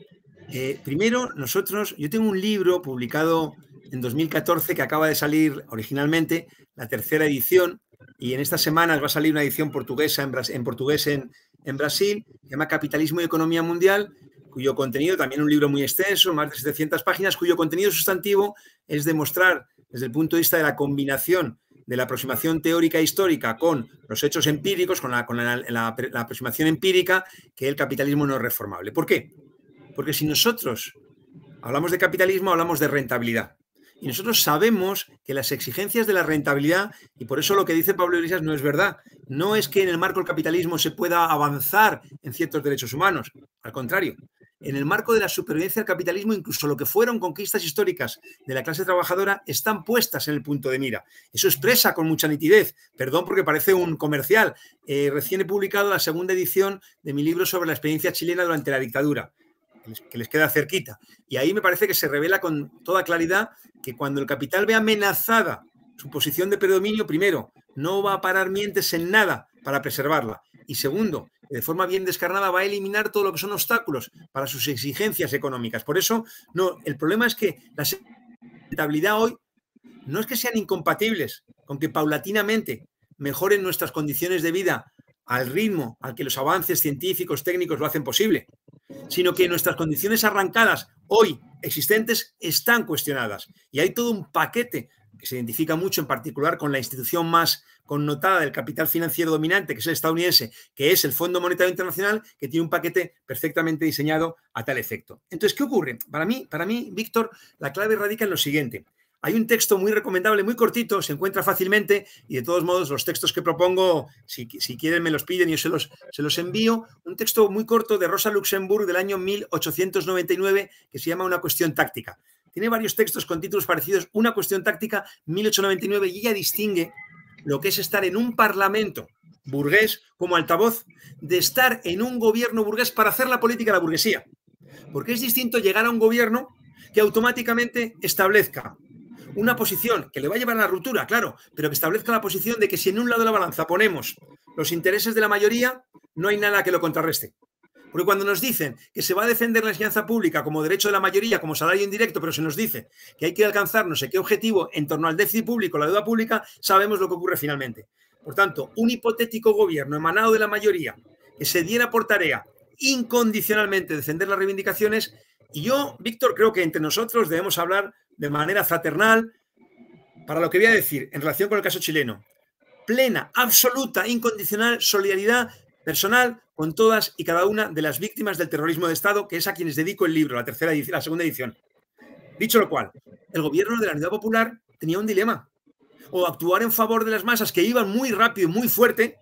Eh, primero, nosotros, yo tengo un libro publicado en 2014 que acaba de salir originalmente, la tercera edición, y en estas semanas va a salir una edición portuguesa en, portugués en, en, Brasil, se llama Capitalismo y Economía Mundial, cuyo contenido, también un libro muy extenso, más de 700 páginas, cuyo contenido sustantivo es demostrar desde el punto de vista de la combinación de la aproximación teórica e histórica con los hechos empíricos, con, la, aproximación empírica, que el capitalismo no es reformable. ¿Por qué? Porque si nosotros hablamos de capitalismo, hablamos de rentabilidad. Y nosotros sabemos que las exigencias de la rentabilidad, y por eso lo que dice Pablo Iglesias no es verdad, no es que en el marco del capitalismo se pueda avanzar en ciertos derechos humanos, al contrario, en el marco de la supervivencia del capitalismo, incluso lo que fueron conquistas históricas de la clase trabajadora están puestas en el punto de mira. Eso expresa con mucha nitidez. Perdón porque parece un comercial. Eh, recién he publicado la segunda edición de mi libro sobre la experiencia chilena durante la dictadura que les queda cerquita. Y ahí me parece que se revela con toda claridad que cuando el capital ve amenazada su posición de predominio, primero, no va a parar mientes en nada para preservarla. Y segundo, de forma bien descarnada va a eliminar todo lo que son obstáculos para sus exigencias económicas. Por eso, no, el problema es que la rentabilidad hoy no es que sean incompatibles con que paulatinamente mejoren nuestras condiciones de vida al ritmo al que los avances científicos, técnicos lo hacen posible, sino que nuestras condiciones arrancadas hoy existentes están cuestionadas. Y hay todo un paquete que se identifica mucho en particular con la institución más connotada del capital financiero dominante, que es el estadounidense, que es el Fondo Monetario Internacional, que tiene un paquete perfectamente diseñado a tal efecto. Entonces, ¿qué ocurre? Para mí, para mí, Víctor, la clave radica en lo siguiente. Hay un texto muy recomendable, muy cortito, se encuentra fácilmente y de todos modos los textos que propongo, si, quieren me los piden y yo se los, se los envío. Un texto muy corto de Rosa Luxemburg del año 1899 que se llama Una cuestión táctica. Tiene varios textos con títulos parecidos. Una cuestión táctica, 1899, y ella distingue lo que es estar en un parlamento burgués como altavoz de estar en un gobierno burgués para hacer la política de la burguesía. Porque es distinto llegar a un gobierno que automáticamente establezca una posición que le va a llevar a la ruptura, claro, pero que establezca la posición de que si en un lado de la balanza ponemos los intereses de la mayoría, no hay nada que lo contrarreste. Porque cuando nos dicen que se va a defender la enseñanza pública como derecho de la mayoría, como salario indirecto, pero se nos dice que hay que alcanzar no sé qué objetivo en torno al déficit público, la deuda pública, sabemos lo que ocurre finalmente. Por tanto, un hipotético gobierno emanado de la mayoría que se diera por tarea incondicionalmente defender las reivindicaciones, y yo, Víctor, creo que entre nosotros debemos hablar de manera fraternal para lo que voy a decir en relación con el caso chileno. Plena, absoluta, incondicional solidaridad personal con todas y cada una de las víctimas del terrorismo de Estado, que es a quienes dedico el libro, la tercera edición, la segunda edición. Dicho lo cual, el gobierno de la Unidad Popular tenía un dilema. O actuar en favor de las masas que iban muy rápido y muy fuerte,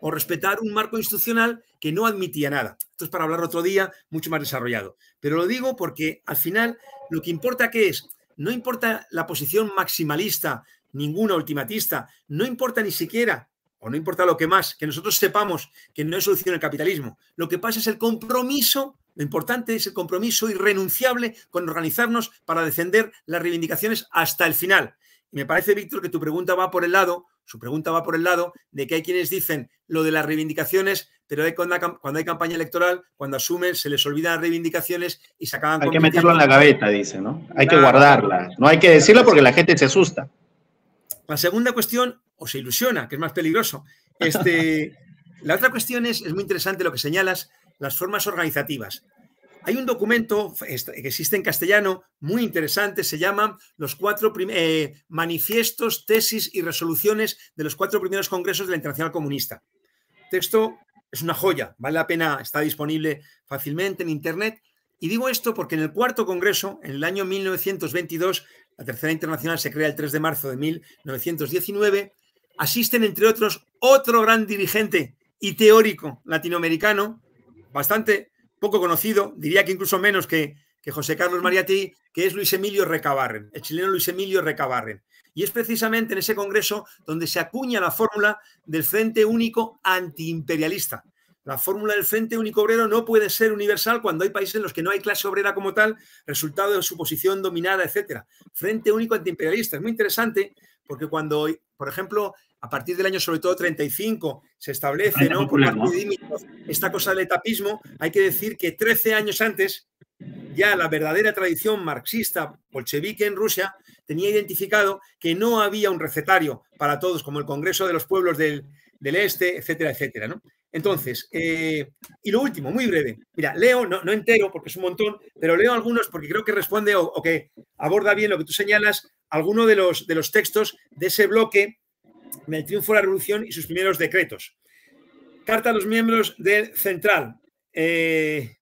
o respetar un marco institucional que no admitía nada. Esto es para hablar otro día, mucho más desarrollado. Pero lo digo porque al final lo que importa que es no importa la posición maximalista, ninguna ultimatista, no importa ni siquiera, o no importa lo que más, que nosotros sepamos que no es solución el capitalismo. Lo que pasa es el compromiso, lo importante es el compromiso irrenunciable con organizarnos para defender las reivindicaciones hasta el final. Y me parece, Víctor, que tu pregunta va por el lado, su pregunta va por el lado de que hay quienes dicen lo de las reivindicaciones pero cuando hay campaña electoral, cuando asumen, se les olvidan las reivindicaciones y se acaban... Hay que meterlo en la gaveta, dice, ¿no? Hay que guardarla. No hay que decirlo porque la gente se asusta. La segunda cuestión, o se ilusiona, que es más peligroso. Este, la otra cuestión es, es muy interesante lo que señalas, las formas organizativas. Hay un documento que existe en castellano muy interesante, se llama los cuatro eh, manifiestos, tesis y resoluciones de los cuatro primeros congresos de la Internacional Comunista. Texto es una joya, vale la pena, está disponible fácilmente en Internet. Y digo esto porque en el cuarto congreso, en el año 1922, la Tercera Internacional se crea el 3 de marzo de 1919, asisten, entre otros, otro gran dirigente y teórico latinoamericano, bastante poco conocido, diría que incluso menos que, que José Carlos Mariati, que es Luis Emilio Recabarren, el chileno Luis Emilio Recabarren. Y es precisamente en ese congreso donde se acuña la fórmula del Frente Único Antiimperialista. La fórmula del Frente Único Obrero no puede ser universal cuando hay países en los que no hay clase obrera como tal, resultado de su posición dominada, etc. Frente Único Antiimperialista. Es muy interesante porque cuando, por ejemplo, a partir del año sobre todo 35 se establece ¿no? Por esta cosa del etapismo, hay que decir que 13 años antes ya la verdadera tradición marxista bolchevique en Rusia tenía identificado que no había un recetario para todos, como el Congreso de los Pueblos del, Este, etcétera, etcétera. ¿no? Entonces, eh, y lo último, muy breve. Mira, leo, no, no, entero porque es un montón, pero leo algunos porque creo que responde o, que aborda bien lo que tú señalas, alguno de los, de los textos de ese bloque en el triunfo de la revolución y sus primeros decretos. Carta a los miembros del Central. Eh,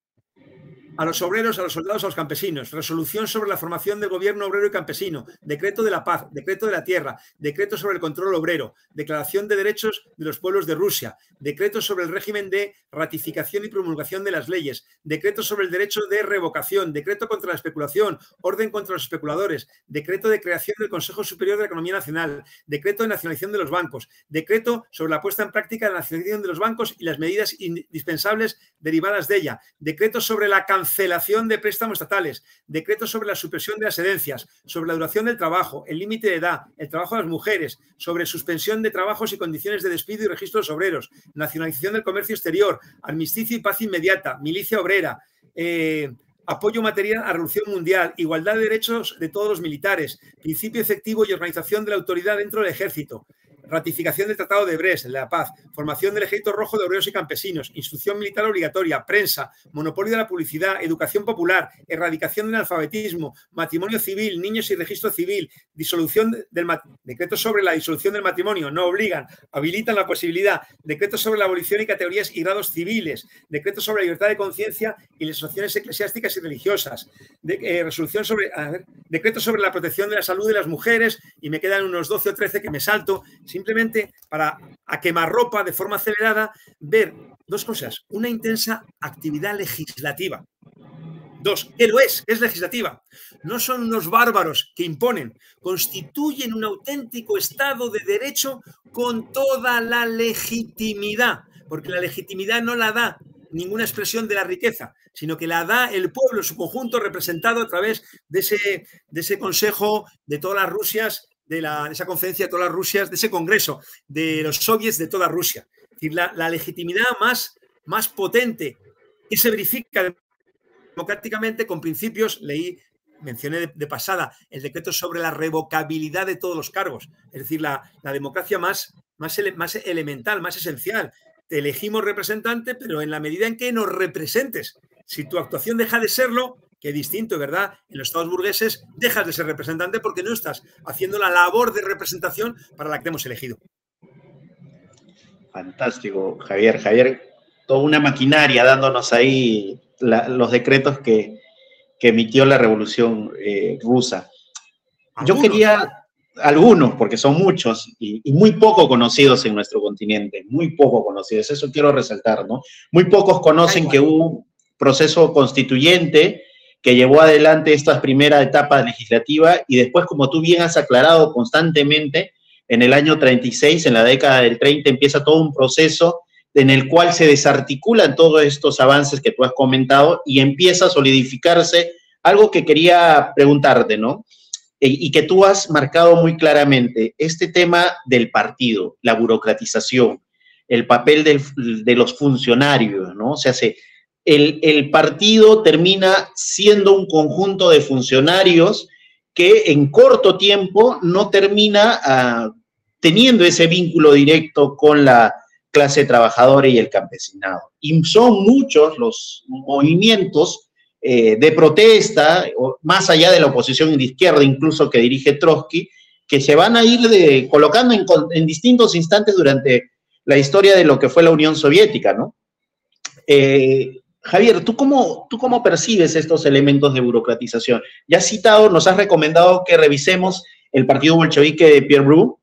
a los obreros, a los soldados, a los campesinos. Resolución sobre la formación del gobierno obrero y campesino. Decreto de la paz, decreto de la tierra, decreto sobre el control obrero, declaración de derechos de los pueblos de Rusia, decreto sobre el régimen de ratificación y promulgación de las leyes, decreto sobre el derecho de revocación, decreto contra la especulación, orden contra los especuladores, decreto de creación del Consejo Superior de la Economía Nacional, decreto de nacionalización de los bancos, decreto sobre la puesta en práctica de la nacionalización de los bancos y las medidas indispensables derivadas de ella, decreto sobre la cancelación cancelación de préstamos estatales, decretos sobre la supresión de las herencias, sobre la duración del trabajo, el límite de edad, el trabajo de las mujeres, sobre suspensión de trabajos y condiciones de despido y registros obreros, nacionalización del comercio exterior, armisticio y paz inmediata, milicia obrera, eh, apoyo material a revolución mundial, igualdad de derechos de todos los militares, principio efectivo y organización de la autoridad dentro del ejército, ratificación del Tratado de Brest, la paz, formación del Ejército Rojo de Obreros y Campesinos, instrucción militar obligatoria, prensa, monopolio de la publicidad, educación popular, erradicación del analfabetismo, matrimonio civil, niños y registro civil, disolución del decreto sobre la disolución del matrimonio, no obligan, habilitan la posibilidad, decreto sobre la abolición y categorías y grados civiles, decreto sobre libertad de conciencia y las asociaciones eclesiásticas y religiosas, eh, resolución sobre, decreto sobre la protección de la salud de las mujeres, y me quedan unos 12 o 13 que me salto, simplemente para a quemarropa de forma acelerada ver dos cosas. Una intensa actividad legislativa. Dos, que lo es, es legislativa. No son unos bárbaros que imponen, constituyen un auténtico Estado de Derecho con toda la legitimidad, porque la legitimidad no la da ninguna expresión de la riqueza, sino que la da el pueblo su conjunto representado a través de ese, de ese Consejo de todas las Rusias de, esa conferencia de todas las Rusias, de ese congreso de los soviets de toda Rusia. Es decir, la, legitimidad más, más potente que se verifica democráticamente con principios, leí, mencioné de, pasada, el decreto sobre la revocabilidad de todos los cargos, es decir, la, democracia más, más, más elemental, más esencial. Te elegimos representante, pero en la medida en que nos representes. Si tu actuación deja de serlo, que distinto, ¿verdad? En los estados burgueses dejas de ser representante porque no estás haciendo la labor de representación para la que te hemos elegido. Fantástico, Javier. Javier, toda una maquinaria dándonos ahí los decretos que, emitió la revolución eh, rusa. Yo quería, algunos, porque son muchos y, y, muy poco conocidos en nuestro continente, muy poco conocidos, eso quiero resaltar, ¿no? Muy pocos conocen que hubo un proceso constituyente que llevó adelante esta primera etapa legislativa y después, como tú bien has aclarado constantemente, en el año 36, en la década del 30, empieza todo un proceso en el cual se desarticulan todos estos avances que tú has comentado y empieza a solidificarse algo que quería preguntarte, ¿no? E, y que tú has marcado muy claramente, este tema del partido, la burocratización, el papel de los funcionarios, ¿no? O sea, se, el, partido termina siendo un conjunto de funcionarios que en corto tiempo no termina ah, teniendo ese vínculo directo con la clase trabajadora y el campesinado. Y son muchos los movimientos eh, de protesta, más allá de la oposición de izquierda incluso que dirige Trotsky, que se van a ir colocando en, distintos instantes durante la historia de lo que fue la Unión Soviética, ¿no? Eh, Javier, ¿tú cómo, ¿tú cómo percibes estos elementos de burocratización? Ya has citado, nos has recomendado que revisemos el partido bolchevique de Pierre Bru,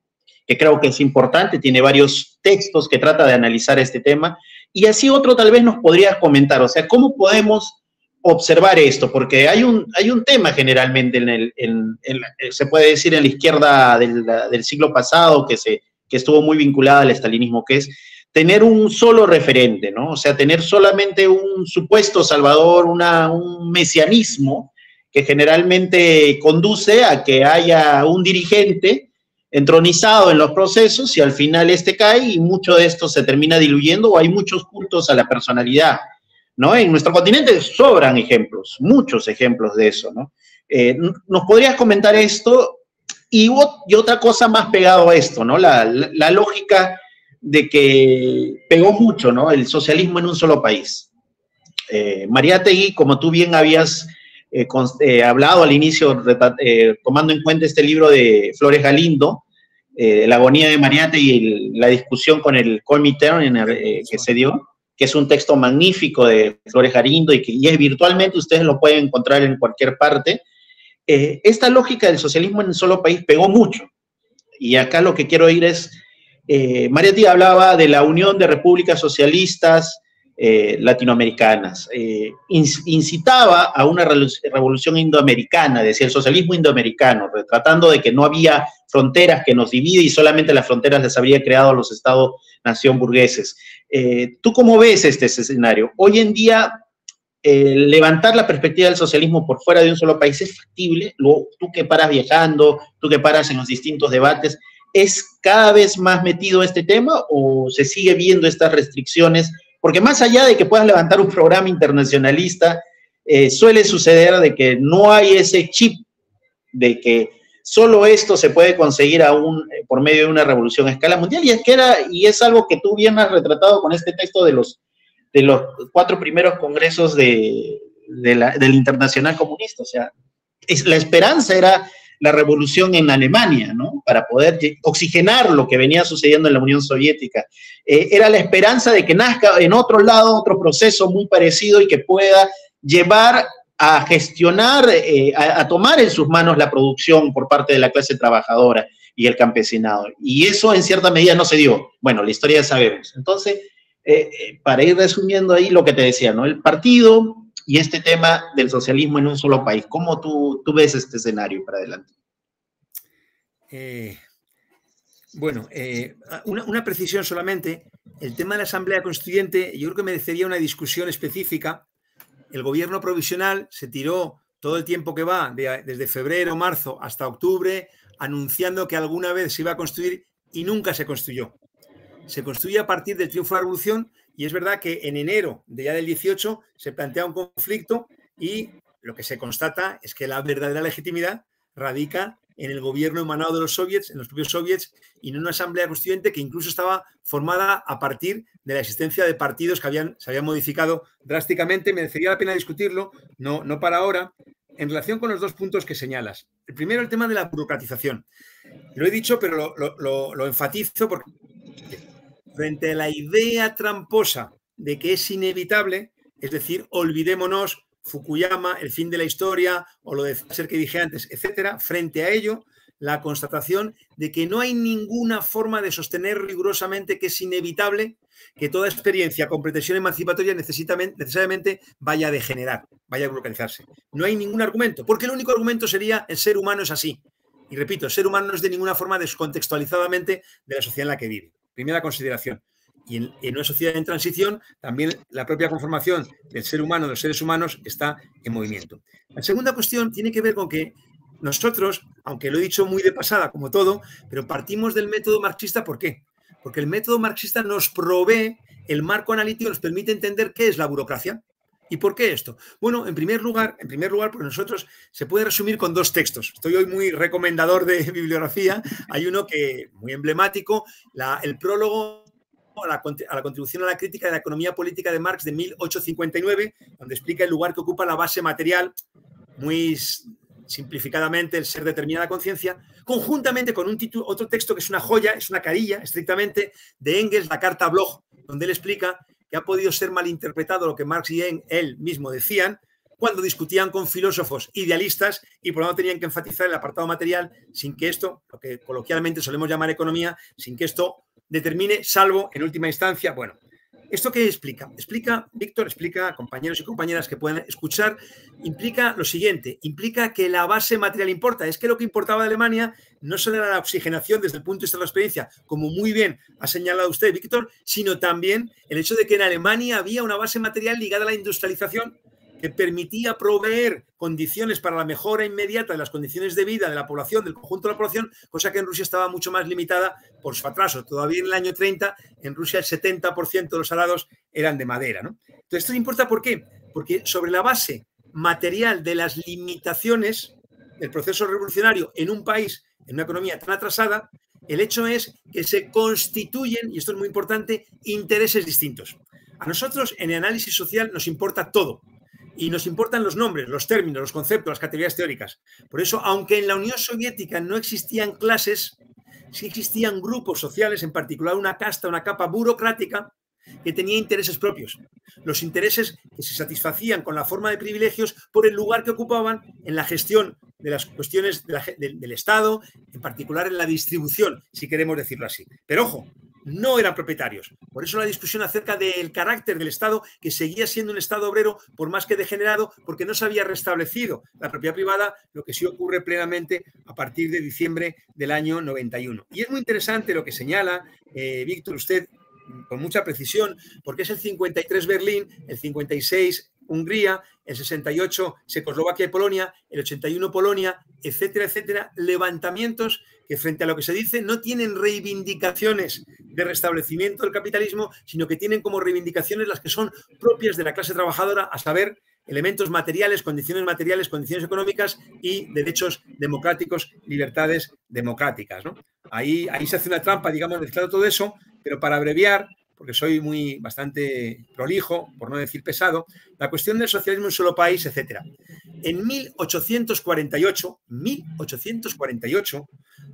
que creo que es importante, tiene varios textos que trata de analizar este tema, y así otro tal vez nos podrías comentar, o sea, ¿cómo podemos observar esto? Porque hay un, hay un tema generalmente, en el, se puede decir en la izquierda del, del siglo pasado, que, se, que estuvo muy vinculada al estalinismo, que es tener un solo referente, ¿no? O sea, tener solamente un supuesto salvador, un mesianismo que generalmente conduce a que haya un dirigente entronizado en los procesos y al final este cae y mucho de esto se termina diluyendo o hay muchos cultos a la personalidad, ¿no? En nuestro continente sobran ejemplos, muchos ejemplos de eso, ¿no? Eh, ¿Nos podrías comentar esto? Y, otra cosa más pegado a esto, ¿no? la, la lógica de que pegó mucho, ¿no? El socialismo en un solo país. Eh, María Tegui, como tú bien habías eh, eh, hablado al inicio, tomando en cuenta este libro de Flores Galindo, eh, la agonía de Mariate y la discusión con el comité eh, que se dio, que es un texto magnífico de Flores Garindo y que y es virtualmente, ustedes lo pueden encontrar en cualquier parte. Eh, esta lógica del socialismo en un solo país pegó mucho. Y acá lo que quiero ir es, eh, Mariati hablaba de la unión de repúblicas socialistas eh, latinoamericanas, incitaba a una revolución indoamericana, decía el socialismo indoamericano, retratando de que no había fronteras que nos dividen y solamente las fronteras las habría creado los estados-nación burgueses. ¿Tú cómo ves este escenario? Hoy en día levantar la perspectiva del socialismo por fuera de un solo país es factible. Luego, tú que paras viajando, tú que paras en los distintos debates, ¿es cada vez más metido este tema o se sigue viendo estas restricciones? Porque más allá de que puedas levantar un programa internacionalista, eh, suele suceder de que no hay ese chip de que solo esto se puede conseguir aún eh, por medio de una revolución a escala mundial y es que era y es algo que tú bien has retratado con este texto de los de los cuatro primeros congresos de, del Internacional Comunista. O sea, es, la esperanza era la revolución en Alemania, ¿no? Para poder oxigenar lo que venía sucediendo en la Unión Soviética. Eh, era la esperanza de que nazca en otro lado otro proceso muy parecido y que pueda llevar a gestionar, eh, a, tomar en sus manos la producción por parte de la clase trabajadora y el campesinado. Y eso en cierta medida no se dio. Bueno, la historia ya sabemos. Entonces, eh, para ir resumiendo ahí lo que te decía, ¿no? El partido y este tema del socialismo en un solo país. ¿Cómo tú, tú ves este escenario para adelante? Eh, bueno, una, una, precisión solamente. El tema de la Asamblea Constituyente, yo creo que merecería una discusión específica. El gobierno provisional se tiró todo el tiempo que va, desde febrero, marzo hasta octubre, anunciando que alguna vez se iba a construir y nunca se construyó se construye a partir del triunfo de la revolución y es verdad que en enero de ya del 18 se plantea un conflicto y lo que se constata es que la verdadera legitimidad radica en el gobierno emanado de los soviets, en los propios soviets, y en una asamblea constituyente que incluso estaba formada a partir de la existencia de partidos que habían, se habían modificado drásticamente. Merecería la pena discutirlo, no, no para ahora, en relación con los dos puntos que señalas. El primero, el tema de la burocratización. Lo he dicho, pero lo, lo enfatizo porque frente a la idea tramposa de que es inevitable, es decir, olvidémonos Fukuyama, el fin de la historia, o lo de ser que dije antes, etcétera, frente a ello, la constatación de que no hay ninguna forma de sostener rigurosamente que es inevitable que toda experiencia con pretensión emancipatoria necesariamente vaya a degenerar, vaya a localizarse. No hay ningún argumento, porque el único argumento sería el ser humano es así. Y repito, el ser humano no es de ninguna forma descontextualizadamente de la sociedad en la que vive. Primera consideración. Y en, una sociedad en transición, también la propia conformación del ser humano, de los seres humanos, está en movimiento. La segunda cuestión tiene que ver con que nosotros, aunque lo he dicho muy de pasada, como todo, pero partimos del método marxista, ¿por qué? Porque el método marxista nos provee el marco analítico, nos permite entender qué es la burocracia. ¿Y por qué esto? Bueno, en primer lugar, en primer lugar, porque nosotros se puede resumir con dos textos. Estoy hoy muy recomendador de bibliografía. Hay uno que muy emblemático, el prólogo a la, contribución a la crítica de la economía política de Marx de 1859, donde explica el lugar que ocupa la base material, muy simplificadamente el ser determinada conciencia, conjuntamente con un otro texto que es una joya, es una carilla, estrictamente, de Engels, la carta Bloch, donde él explica ha podido ser malinterpretado lo que Marx y él mismo decían cuando discutían con filósofos idealistas y por lo tanto tenían que enfatizar el apartado material sin que esto, lo que coloquialmente solemos llamar economía, sin que esto determine, salvo en última instancia, bueno, ¿Esto qué explica? Explica, Víctor, explica, compañeros y compañeras que puedan escuchar, implica lo siguiente, implica que la base material importa. Es que lo que importaba de Alemania no solo era la oxigenación desde el punto de vista de la experiencia, como muy bien ha señalado usted, Víctor, sino también el hecho de que en Alemania había una base material ligada a la industrialización que permitía proveer condiciones para la mejora inmediata de las condiciones de vida de la población, del conjunto de la población, cosa que en Rusia estaba mucho más limitada por su atraso. Todavía en el año 30, en Rusia el 70% de los salados eran de madera. ¿no? Entonces, esto importa por qué? Porque sobre la base material de las limitaciones del proceso revolucionario en un país, en una economía tan atrasada, el hecho es que se constituyen, y esto es muy importante, intereses distintos. A nosotros en el análisis social nos importa todo, y nos importan los nombres, los términos, los conceptos, las categorías teóricas. Por eso, aunque en la Unión Soviética no existían clases, sí existían grupos sociales, en particular una casta, una capa burocrática, que tenía intereses propios. Los intereses que se satisfacían con la forma de privilegios por el lugar que ocupaban en la gestión de las cuestiones del Estado, en particular en la distribución, si queremos decirlo así. Pero ojo, no eran propietarios. Por eso la discusión acerca del carácter del Estado, que seguía siendo un Estado obrero, por más que degenerado, porque no se había restablecido la propiedad privada, lo que sí ocurre plenamente a partir de diciembre del año 91. Y es muy interesante lo que señala, eh, Víctor, usted con mucha precisión, porque es el 53 Berlín, el 56 Hungría, el 68 Checoslovaquia y Polonia, el 81 Polonia, etcétera, etcétera, levantamientos que frente a lo que se dice no tienen reivindicaciones de restablecimiento del capitalismo, sino que tienen como reivindicaciones las que son propias de la clase trabajadora, a saber, elementos materiales, condiciones materiales, condiciones económicas y derechos democráticos, libertades democráticas. Ahí, ahí se hace una trampa, digamos, mezclado todo eso, pero para abreviar, porque soy muy bastante prolijo, por no decir pesado, la cuestión del socialismo en solo país, etc. En 1848, 1848,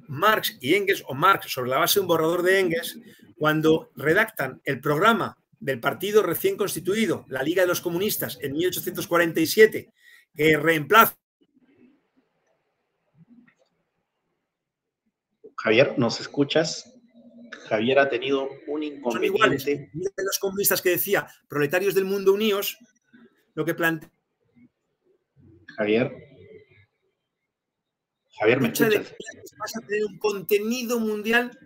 Marx y Engels, o Marx sobre la base de un borrador de Engels, cuando redactan el programa del partido recién constituido, la Liga de los Comunistas, en 1847, que reemplaza. Javier, ¿nos escuchas? Javier ha tenido un inconveniente. Son iguales. De los comunistas que decía, proletarios del mundo unidos, lo que plantea. Javier. Javier, ¿me escuchas? Vas a tener un contenido mundial,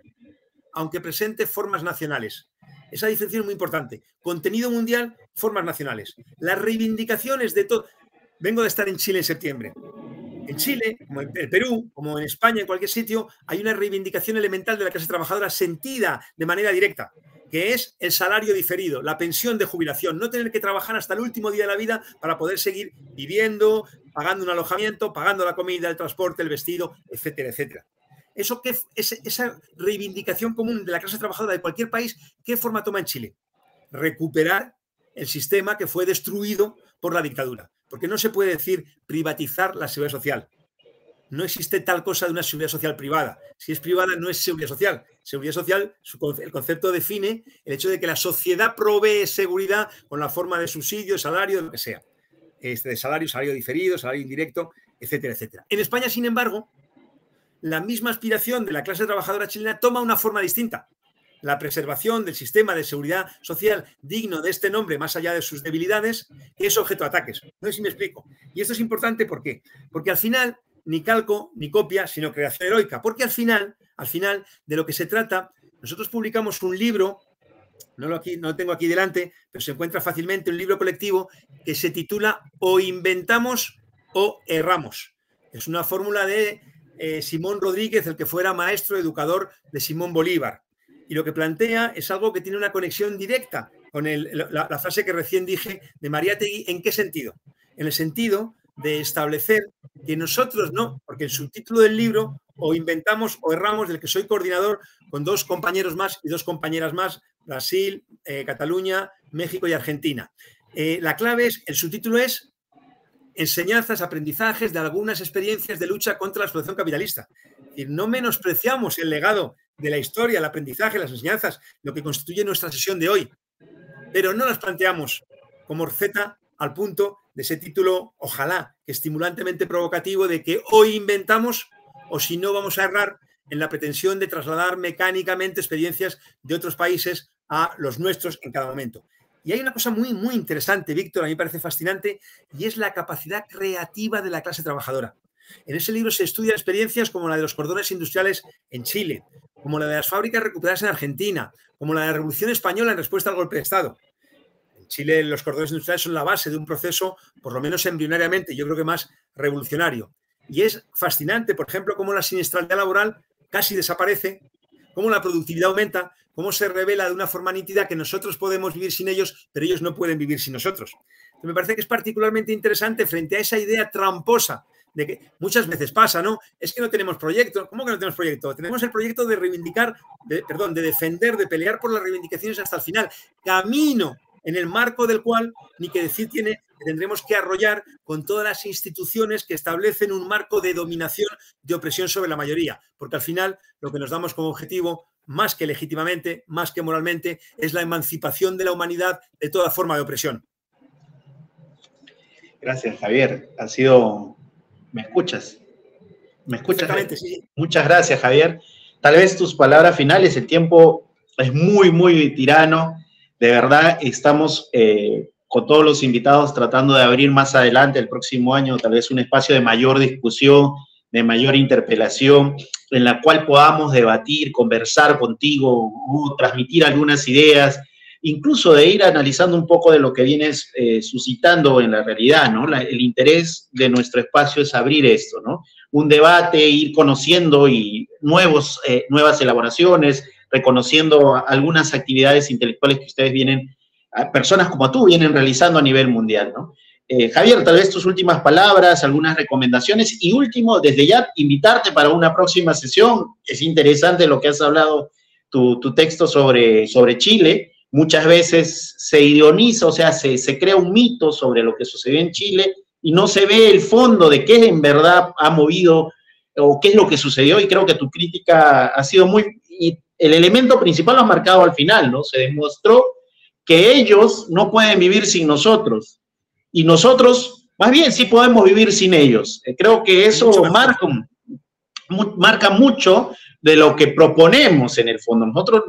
aunque presente formas nacionales. Esa diferencia es muy importante. Contenido mundial, formas nacionales. Las reivindicaciones de todo. Vengo de estar en Chile en septiembre. En Chile, como en Perú, como en España, en cualquier sitio, hay una reivindicación elemental de la clase trabajadora sentida de manera directa, que es el salario diferido, la pensión de jubilación, no tener que trabajar hasta el último día de la vida para poder seguir viviendo, pagando un alojamiento, pagando la comida, el transporte, el vestido, etcétera, etcétera. Eso que esa reivindicación común de la clase trabajadora de cualquier país, ¿qué forma toma en Chile? Recuperar el sistema que fue destruido por la dictadura. Porque no se puede decir privatizar la seguridad social. No existe tal cosa de una seguridad social privada. Si es privada, no es seguridad social. Seguridad social, el concepto define el hecho de que la sociedad provee seguridad con la forma de subsidio, salario, lo que sea. Este, de salario, salario diferido, salario indirecto, etcétera, etcétera. En España, sin embargo, la misma aspiración de la clase trabajadora chilena toma una forma distinta la preservación del sistema de seguridad social digno de este nombre, más allá de sus debilidades, es objeto de ataques. No sé si me explico. Y esto es importante ¿por qué? Porque al final, ni calco ni copia, sino creación heroica. Porque al final, al final, de lo que se trata, nosotros publicamos un libro, no lo, aquí, no lo tengo aquí delante, pero se encuentra fácilmente, un libro colectivo que se titula O inventamos o erramos. Es una fórmula de eh, Simón Rodríguez, el que fuera maestro educador de Simón Bolívar y lo que plantea es algo que tiene una conexión directa con la, frase que recién dije de María Tegui. ¿En qué sentido? En el sentido de establecer que nosotros no, porque el subtítulo del libro o inventamos o erramos, del que soy coordinador con dos compañeros más y dos compañeras más, Brasil, eh, Cataluña, México y Argentina. Eh, la clave es, el subtítulo es enseñanzas, aprendizajes de algunas experiencias de lucha contra la explotación capitalista. Y no menospreciamos el legado de la historia, el aprendizaje, las enseñanzas, lo que constituye nuestra sesión de hoy. Pero no las planteamos como receta al punto de ese título, ojalá, estimulantemente provocativo de que hoy inventamos o si no vamos a errar en la pretensión de trasladar mecánicamente experiencias de otros países a los nuestros en cada momento. Y hay una cosa muy, muy interesante, Víctor, a mí me parece fascinante, y es la capacidad creativa de la clase trabajadora. En ese libro se estudian experiencias como la de los cordones industriales en Chile, como la de las fábricas recuperadas en Argentina, como la de la Revolución Española en respuesta al golpe de Estado. En Chile los cordones industriales son la base de un proceso, por lo menos embrionariamente, yo creo que más revolucionario. Y es fascinante, por ejemplo, cómo la siniestralidad laboral casi desaparece, cómo la productividad aumenta, cómo se revela de una forma nítida que nosotros podemos vivir sin ellos, pero ellos no pueden vivir sin nosotros. me parece que es particularmente interesante frente a esa idea tramposa de que muchas veces pasa, ¿no? Es que no tenemos proyecto. ¿Cómo que no tenemos proyecto? Tenemos el proyecto de reivindicar, perdón, de defender, de pelear por las reivindicaciones hasta el final. Camino en el marco del cual, ni que decir tiene, que tendremos que arrollar con todas las instituciones que establecen un marco de dominación, de opresión sobre la mayoría, porque al final lo que nos damos como objetivo, más que legítimamente, más que moralmente, es la emancipación de la humanidad de toda forma de opresión. Gracias, Javier. Ha sido... ¿Me escuchas? ¿Me escuchas? Sí. Muchas gracias, Javier. Tal vez tus palabras finales, el tiempo es muy, muy tirano. De verdad, estamos eh, con todos los invitados tratando de abrir más adelante, el próximo año, tal vez un espacio de mayor discusión, de mayor interpelación, en la cual podamos debatir, conversar contigo, transmitir algunas ideas, incluso de ir analizando un poco de lo que vienes eh, suscitando en la realidad, ¿no? el interés de nuestro espacio es abrir esto, ¿no? Un debate, ir conociendo y nuevos, eh, nuevas elaboraciones, reconociendo algunas actividades intelectuales que ustedes vienen, personas como tú vienen realizando a nivel mundial, ¿no? Eh, Javier, tal vez tus últimas palabras, algunas recomendaciones y último, desde ya, invitarte para una próxima sesión. Es interesante lo que has hablado, tu, tu texto sobre, sobre Chile. Muchas veces se idioniza, o sea, se, se crea un mito sobre lo que sucedió en Chile y no se ve el fondo de qué en verdad ha movido o qué es lo que sucedió y creo que tu crítica ha sido muy el elemento principal lo ha marcado al final, ¿no? Se demostró que ellos no pueden vivir sin nosotros y nosotros, más bien, sí podemos vivir sin ellos. Eh, creo que eso marca, marca mucho de lo que proponemos en el fondo. Nosotros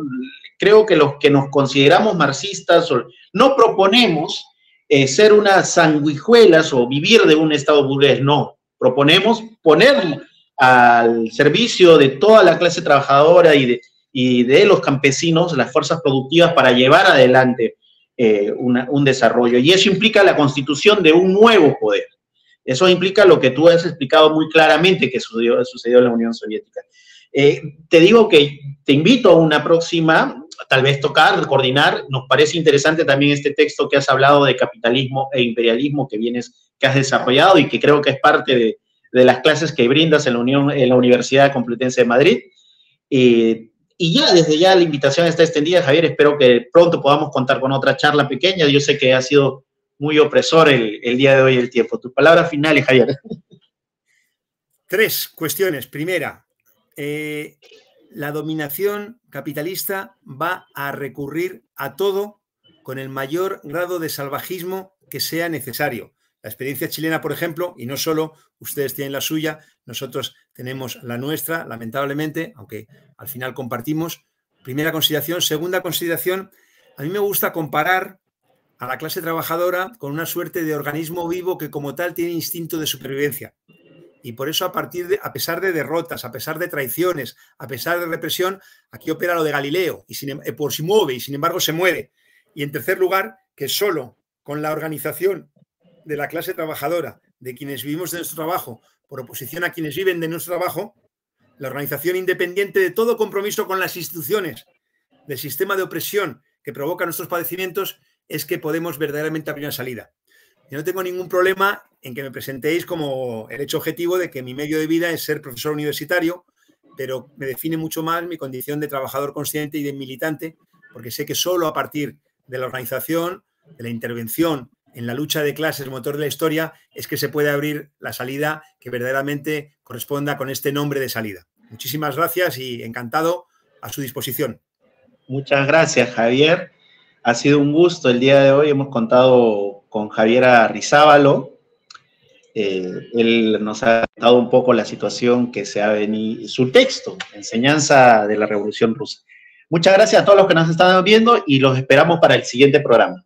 creo que los que nos consideramos marxistas no proponemos eh, ser unas sanguijuelas o vivir de un Estado burgués, no. Proponemos poner al servicio de toda la clase trabajadora y de, los campesinos, las fuerzas productivas para llevar adelante eh, un desarrollo. Y eso implica la constitución de un nuevo poder. Eso implica lo que tú has explicado muy claramente que sucedió, sucedió en la Unión Soviética. Eh, te digo que te invito a una próxima, tal vez tocar, coordinar. Nos parece interesante también este texto que has hablado de capitalismo e imperialismo que vienes, que has desarrollado y que creo que es parte de, las clases que brindas en la, Unión, en la Universidad Complutense de Madrid. Eh, y ya, desde ya la invitación está extendida, Javier. Espero que pronto podamos contar con otra charla pequeña. Yo sé que ha sido muy opresor el, día de hoy el tiempo. Tus palabras finales, Javier. Tres cuestiones. Primera, eh, la dominación capitalista va a recurrir a todo con el mayor grado de salvajismo que sea necesario. La experiencia chilena, por ejemplo, y no solo ustedes tienen la suya, nosotros tenemos la nuestra, lamentablemente, aunque al final compartimos. Primera consideración. Segunda consideración, a mí me gusta comparar a la clase trabajadora con una suerte de organismo vivo que como tal tiene instinto de supervivencia. Y por eso a partir de, a pesar de derrotas, a pesar de traiciones, a pesar de represión, aquí opera lo de Galileo y em, eh, por si mueve y sin embargo se mueve. Y en tercer lugar, que solo con la organización de la clase trabajadora, de quienes vivimos de nuestro trabajo, por oposición a quienes viven de nuestro trabajo, la organización independiente de todo compromiso con las instituciones, del sistema de opresión que provoca nuestros padecimientos, es que podemos verdaderamente abrir una salida. Yo no tengo ningún problema en que me presentéis como el hecho objetivo de que mi medio de vida es ser profesor universitario, pero me define mucho más mi condición de trabajador consciente y de militante, porque sé que solo a partir de la organización, de la intervención en la lucha de clases, motor de la historia, es que se puede abrir la salida que verdaderamente corresponda con este nombre de salida. Muchísimas gracias y encantado a su disposición. Muchas gracias, Javier. Ha sido un gusto el día de hoy. Hemos contado con Javier Arrizábalo. Eh, él nos ha contado un poco la situación que se ha venido, su texto, Enseñanza de la Revolución Rusa. Muchas gracias a todos los que nos están viendo y los esperamos para el siguiente programa.